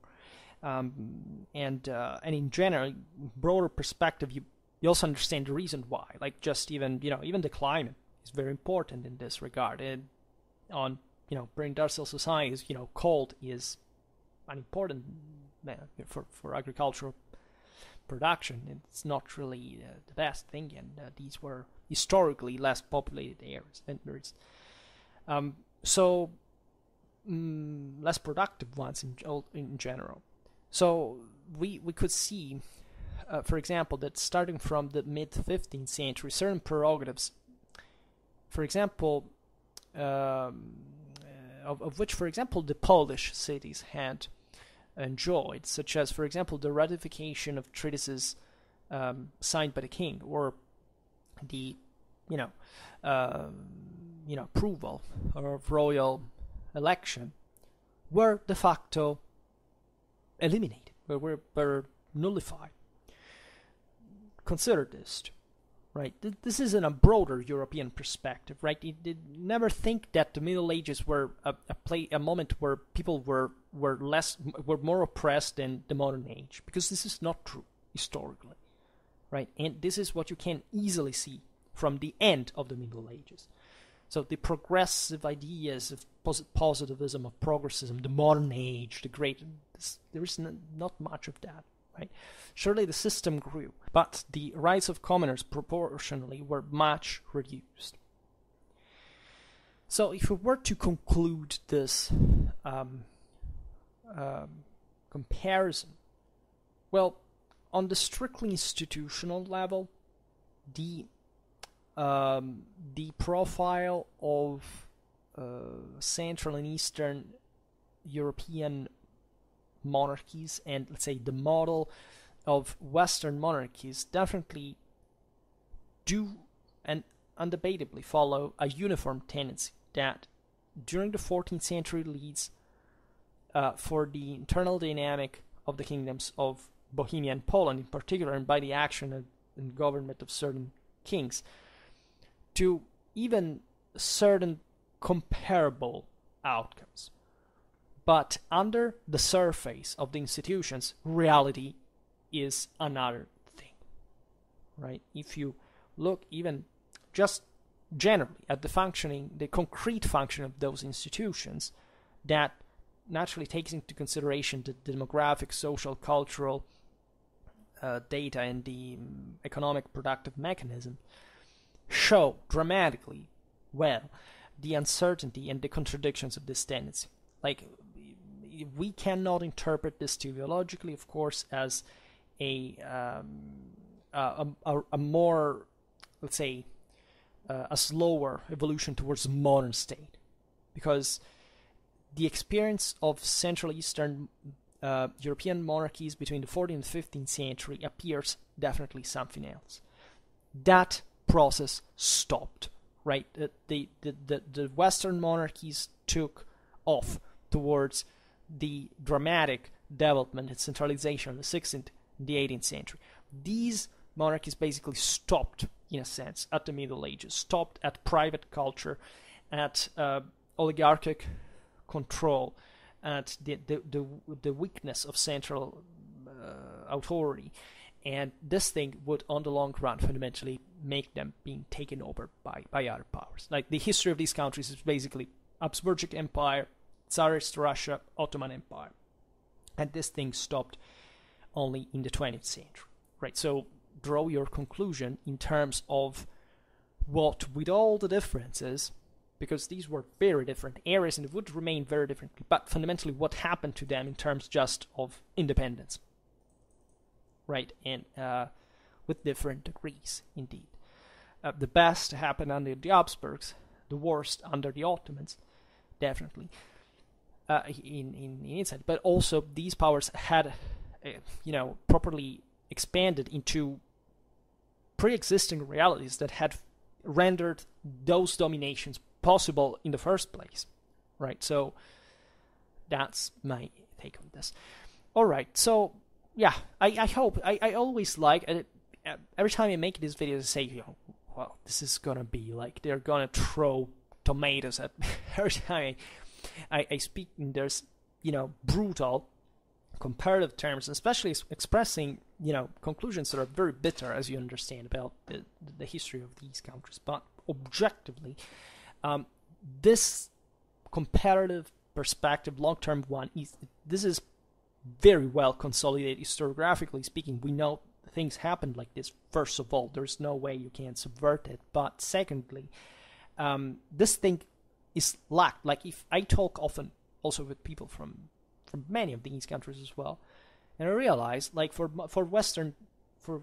um, and uh, and in general, broader perspective, you you also understand the reason why. Like just even you know even the climate is very important in this regard. And on you know pre-industrial societies, you know cold is an important uh, for for agricultural production. It's not really uh, the best thing, and uh, these were historically less populated areas and. Um, so mm, less productive ones in in general. So we we could see, uh, for example, that starting from the mid 15th century, certain prerogatives, for example, um, of, of which, for example, the Polish cities had enjoyed, such as, for example, the ratification of treatises um, signed by the king, or the, you know, uh, you know, approval of royal election, were de facto eliminated, were, were, were nullified. Consider this, right? This is in a broader European perspective, right? It, it never think that the Middle Ages were a, a play, a moment where people were were less, were more oppressed than the modern age, because this is not true historically, right? And this is what you can easily see from the end of the Middle Ages. So the progressive ideas of positivism, of progressism, the modern age, the great, there is not much of that, right? Surely the system grew, but the rights of commoners proportionally were much reduced. So if we were to conclude this um, um, comparison, well, on the strictly institutional level, the um, the profile of uh, Central and Eastern European monarchies and let's say the model of Western monarchies definitely do and undebatably follow a uniform tendency that during the 14th century leads uh, for the internal dynamic of the kingdoms of Bohemia and Poland in particular and by the action and government of certain kings to even certain comparable outcomes. But under the surface of the institutions, reality is another thing. Right? If you look even just generally at the functioning, the concrete function of those institutions, that naturally takes into consideration the demographic, social, cultural uh, data and the um, economic productive mechanism, show dramatically well the uncertainty and the contradictions of this tendency. Like, we cannot interpret this teleologically, of course, as a, um, a, a, a, more, let's say, uh, a slower evolution towards modern state. Because the experience of Central Eastern uh, European monarchies between the 14th and 15th century appears definitely something else. That process stopped, right? The, the, the, the Western monarchies took off towards the dramatic development and centralization of the 16th and the 18th century. These monarchies basically stopped, in a sense, at the Middle Ages, stopped at private culture, at uh, oligarchic control, at the, the, the, the weakness of central uh, authority. And this thing would, on the long run, fundamentally make them being taken over by, by other powers. Like the history of these countries is basically Habsburgic Empire, Tsarist Russia, Ottoman Empire. And this thing stopped only in the 20th century. Right? So draw your conclusion in terms of what, with all the differences, because these were very different areas and would remain very different, but fundamentally what happened to them in terms just of independence right? And uh, with different degrees, indeed. Uh, the best happened under the Habsburgs, the worst under the Ottomans, definitely. Uh, in in in inside, but also these powers had, uh, you know, properly expanded into pre-existing realities that had rendered those dominations possible in the first place, right? So that's my take on this. All right, so yeah, I, I hope I, I always like uh, every time I make these videos, I say, you know, well, this is gonna be like they're gonna throw tomatoes at every time I, I, I speak. And there's you know brutal comparative terms, especially expressing you know conclusions that are very bitter, as you understand about the the history of these countries. But objectively, um, this comparative perspective, long term one, is this is very well consolidated historiographically speaking. We know things happened like this. First of all, there's no way you can subvert it. But secondly, um, this thing is lacked. Like if I talk often also with people from from many of these countries as well, and I realize like for for Western for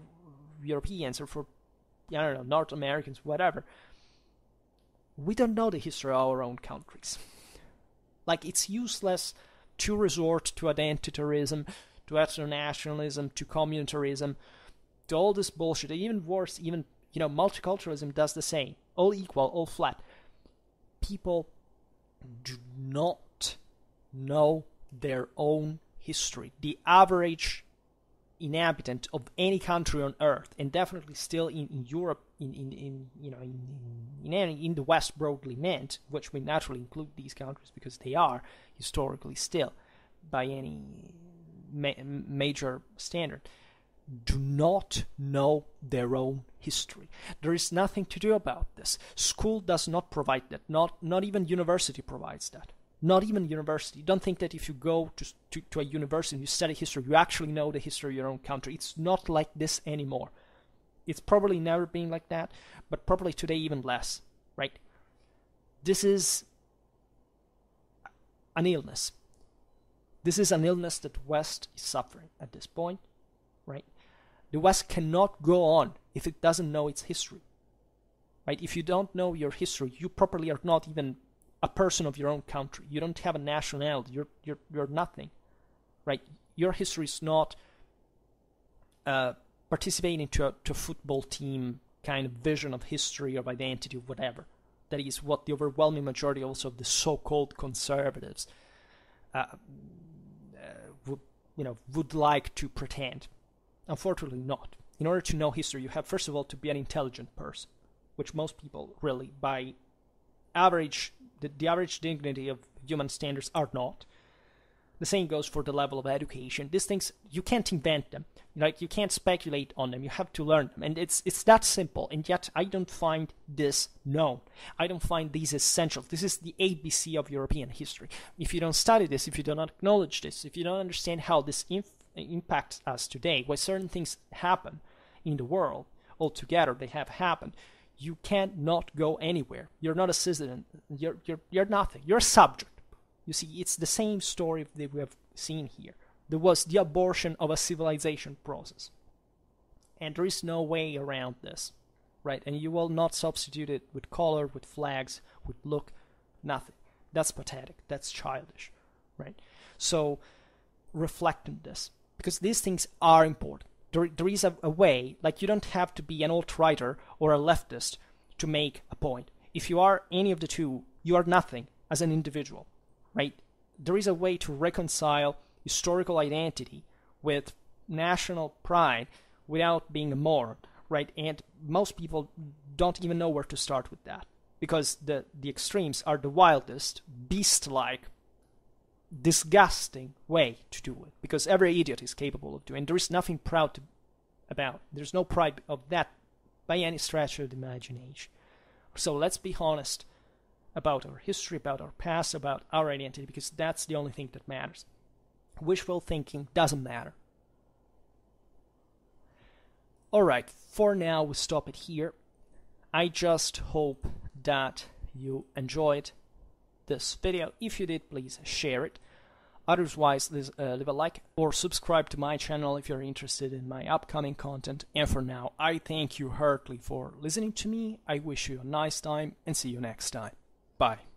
Europeans or for I don't know North Americans whatever, we don't know the history of our own countries. Like it's useless to resort to identitarism, to ethno-nationalism, to communitarism, to all this bullshit. Even worse, even you know, multiculturalism does the same. All equal, all flat. People do not know their own history. The average inhabitant of any country on earth, and definitely still in, in Europe, in, in, in you know in, in, in, in the West broadly meant, which we naturally include these countries because they are historically still by any ma- major standard, do not know their own history. There is nothing to do about this. School does not provide that. Not not even university provides that not even university. Don't think that if you go to, to, to, a university and you study history, you actually know the history of your own country. It's not like this anymore. It's probably never been like that, but probably today even less, right? This is an illness. This is an illness that West is suffering at this point? The West cannot go on if it doesn't know its history. Right? If you don't know your history, you properly are not even a person of your own country. You don't have a nationality. You're you're you're nothing, right? Your history is not uh, participating to a, to a football team kind of vision of history of identity or whatever. That is what the overwhelming majority also of the so-called conservatives uh, uh, would you know would like to pretend. Unfortunately, not. In order to know history, you have first of all to be an intelligent person, which most people really by average the, the average dignity of human standards are not. The same goes for the level of education. These things you can't invent them. Like you can't speculate on them. You have to learn them, and it's it's that simple. And yet I don't find this known. I don't find these essential. This is the ABC of European history. If you don't study this, if you do not acknowledge this, if you don't understand how this inf- impacts us today, why certain things happen in the world altogether, they have happened you can't not go anywhere. You're not a citizen. You're you're you're nothing. You're a subject. You see, it's the same story that we have seen here. There was the abortion of a civilization process, and there is no way around this, right? And you will not substitute it with color, with flags, with look, nothing. That's pathetic. That's childish, right? So reflect on this because these things are important. There, there is a, a way, like you don't have to be an alt-righter or a leftist to make a point. If you are any of the two, you are nothing as an individual, right? There is a way to reconcile historical identity with national pride without being a moron, right? And most people don't even know where to start with that because the, the extremes are the wildest, beast like, disgusting way to do it because every idiot is capable of doing. There is nothing proud to, about. There's no pride of that by any stretch of the imagination. So let's be honest about our history, about our past, about our identity, because that's the only thing that matters. Wishful thinking doesn't matter. Alright, for now we stop it here. I just hope that you enjoyed this video. If you did, please share it. Otherwise, uh, leave a like or subscribe to my channel if you're interested in my upcoming content. And for now, I thank you heartily for listening to me. I wish you a nice time and see you next time. Bye.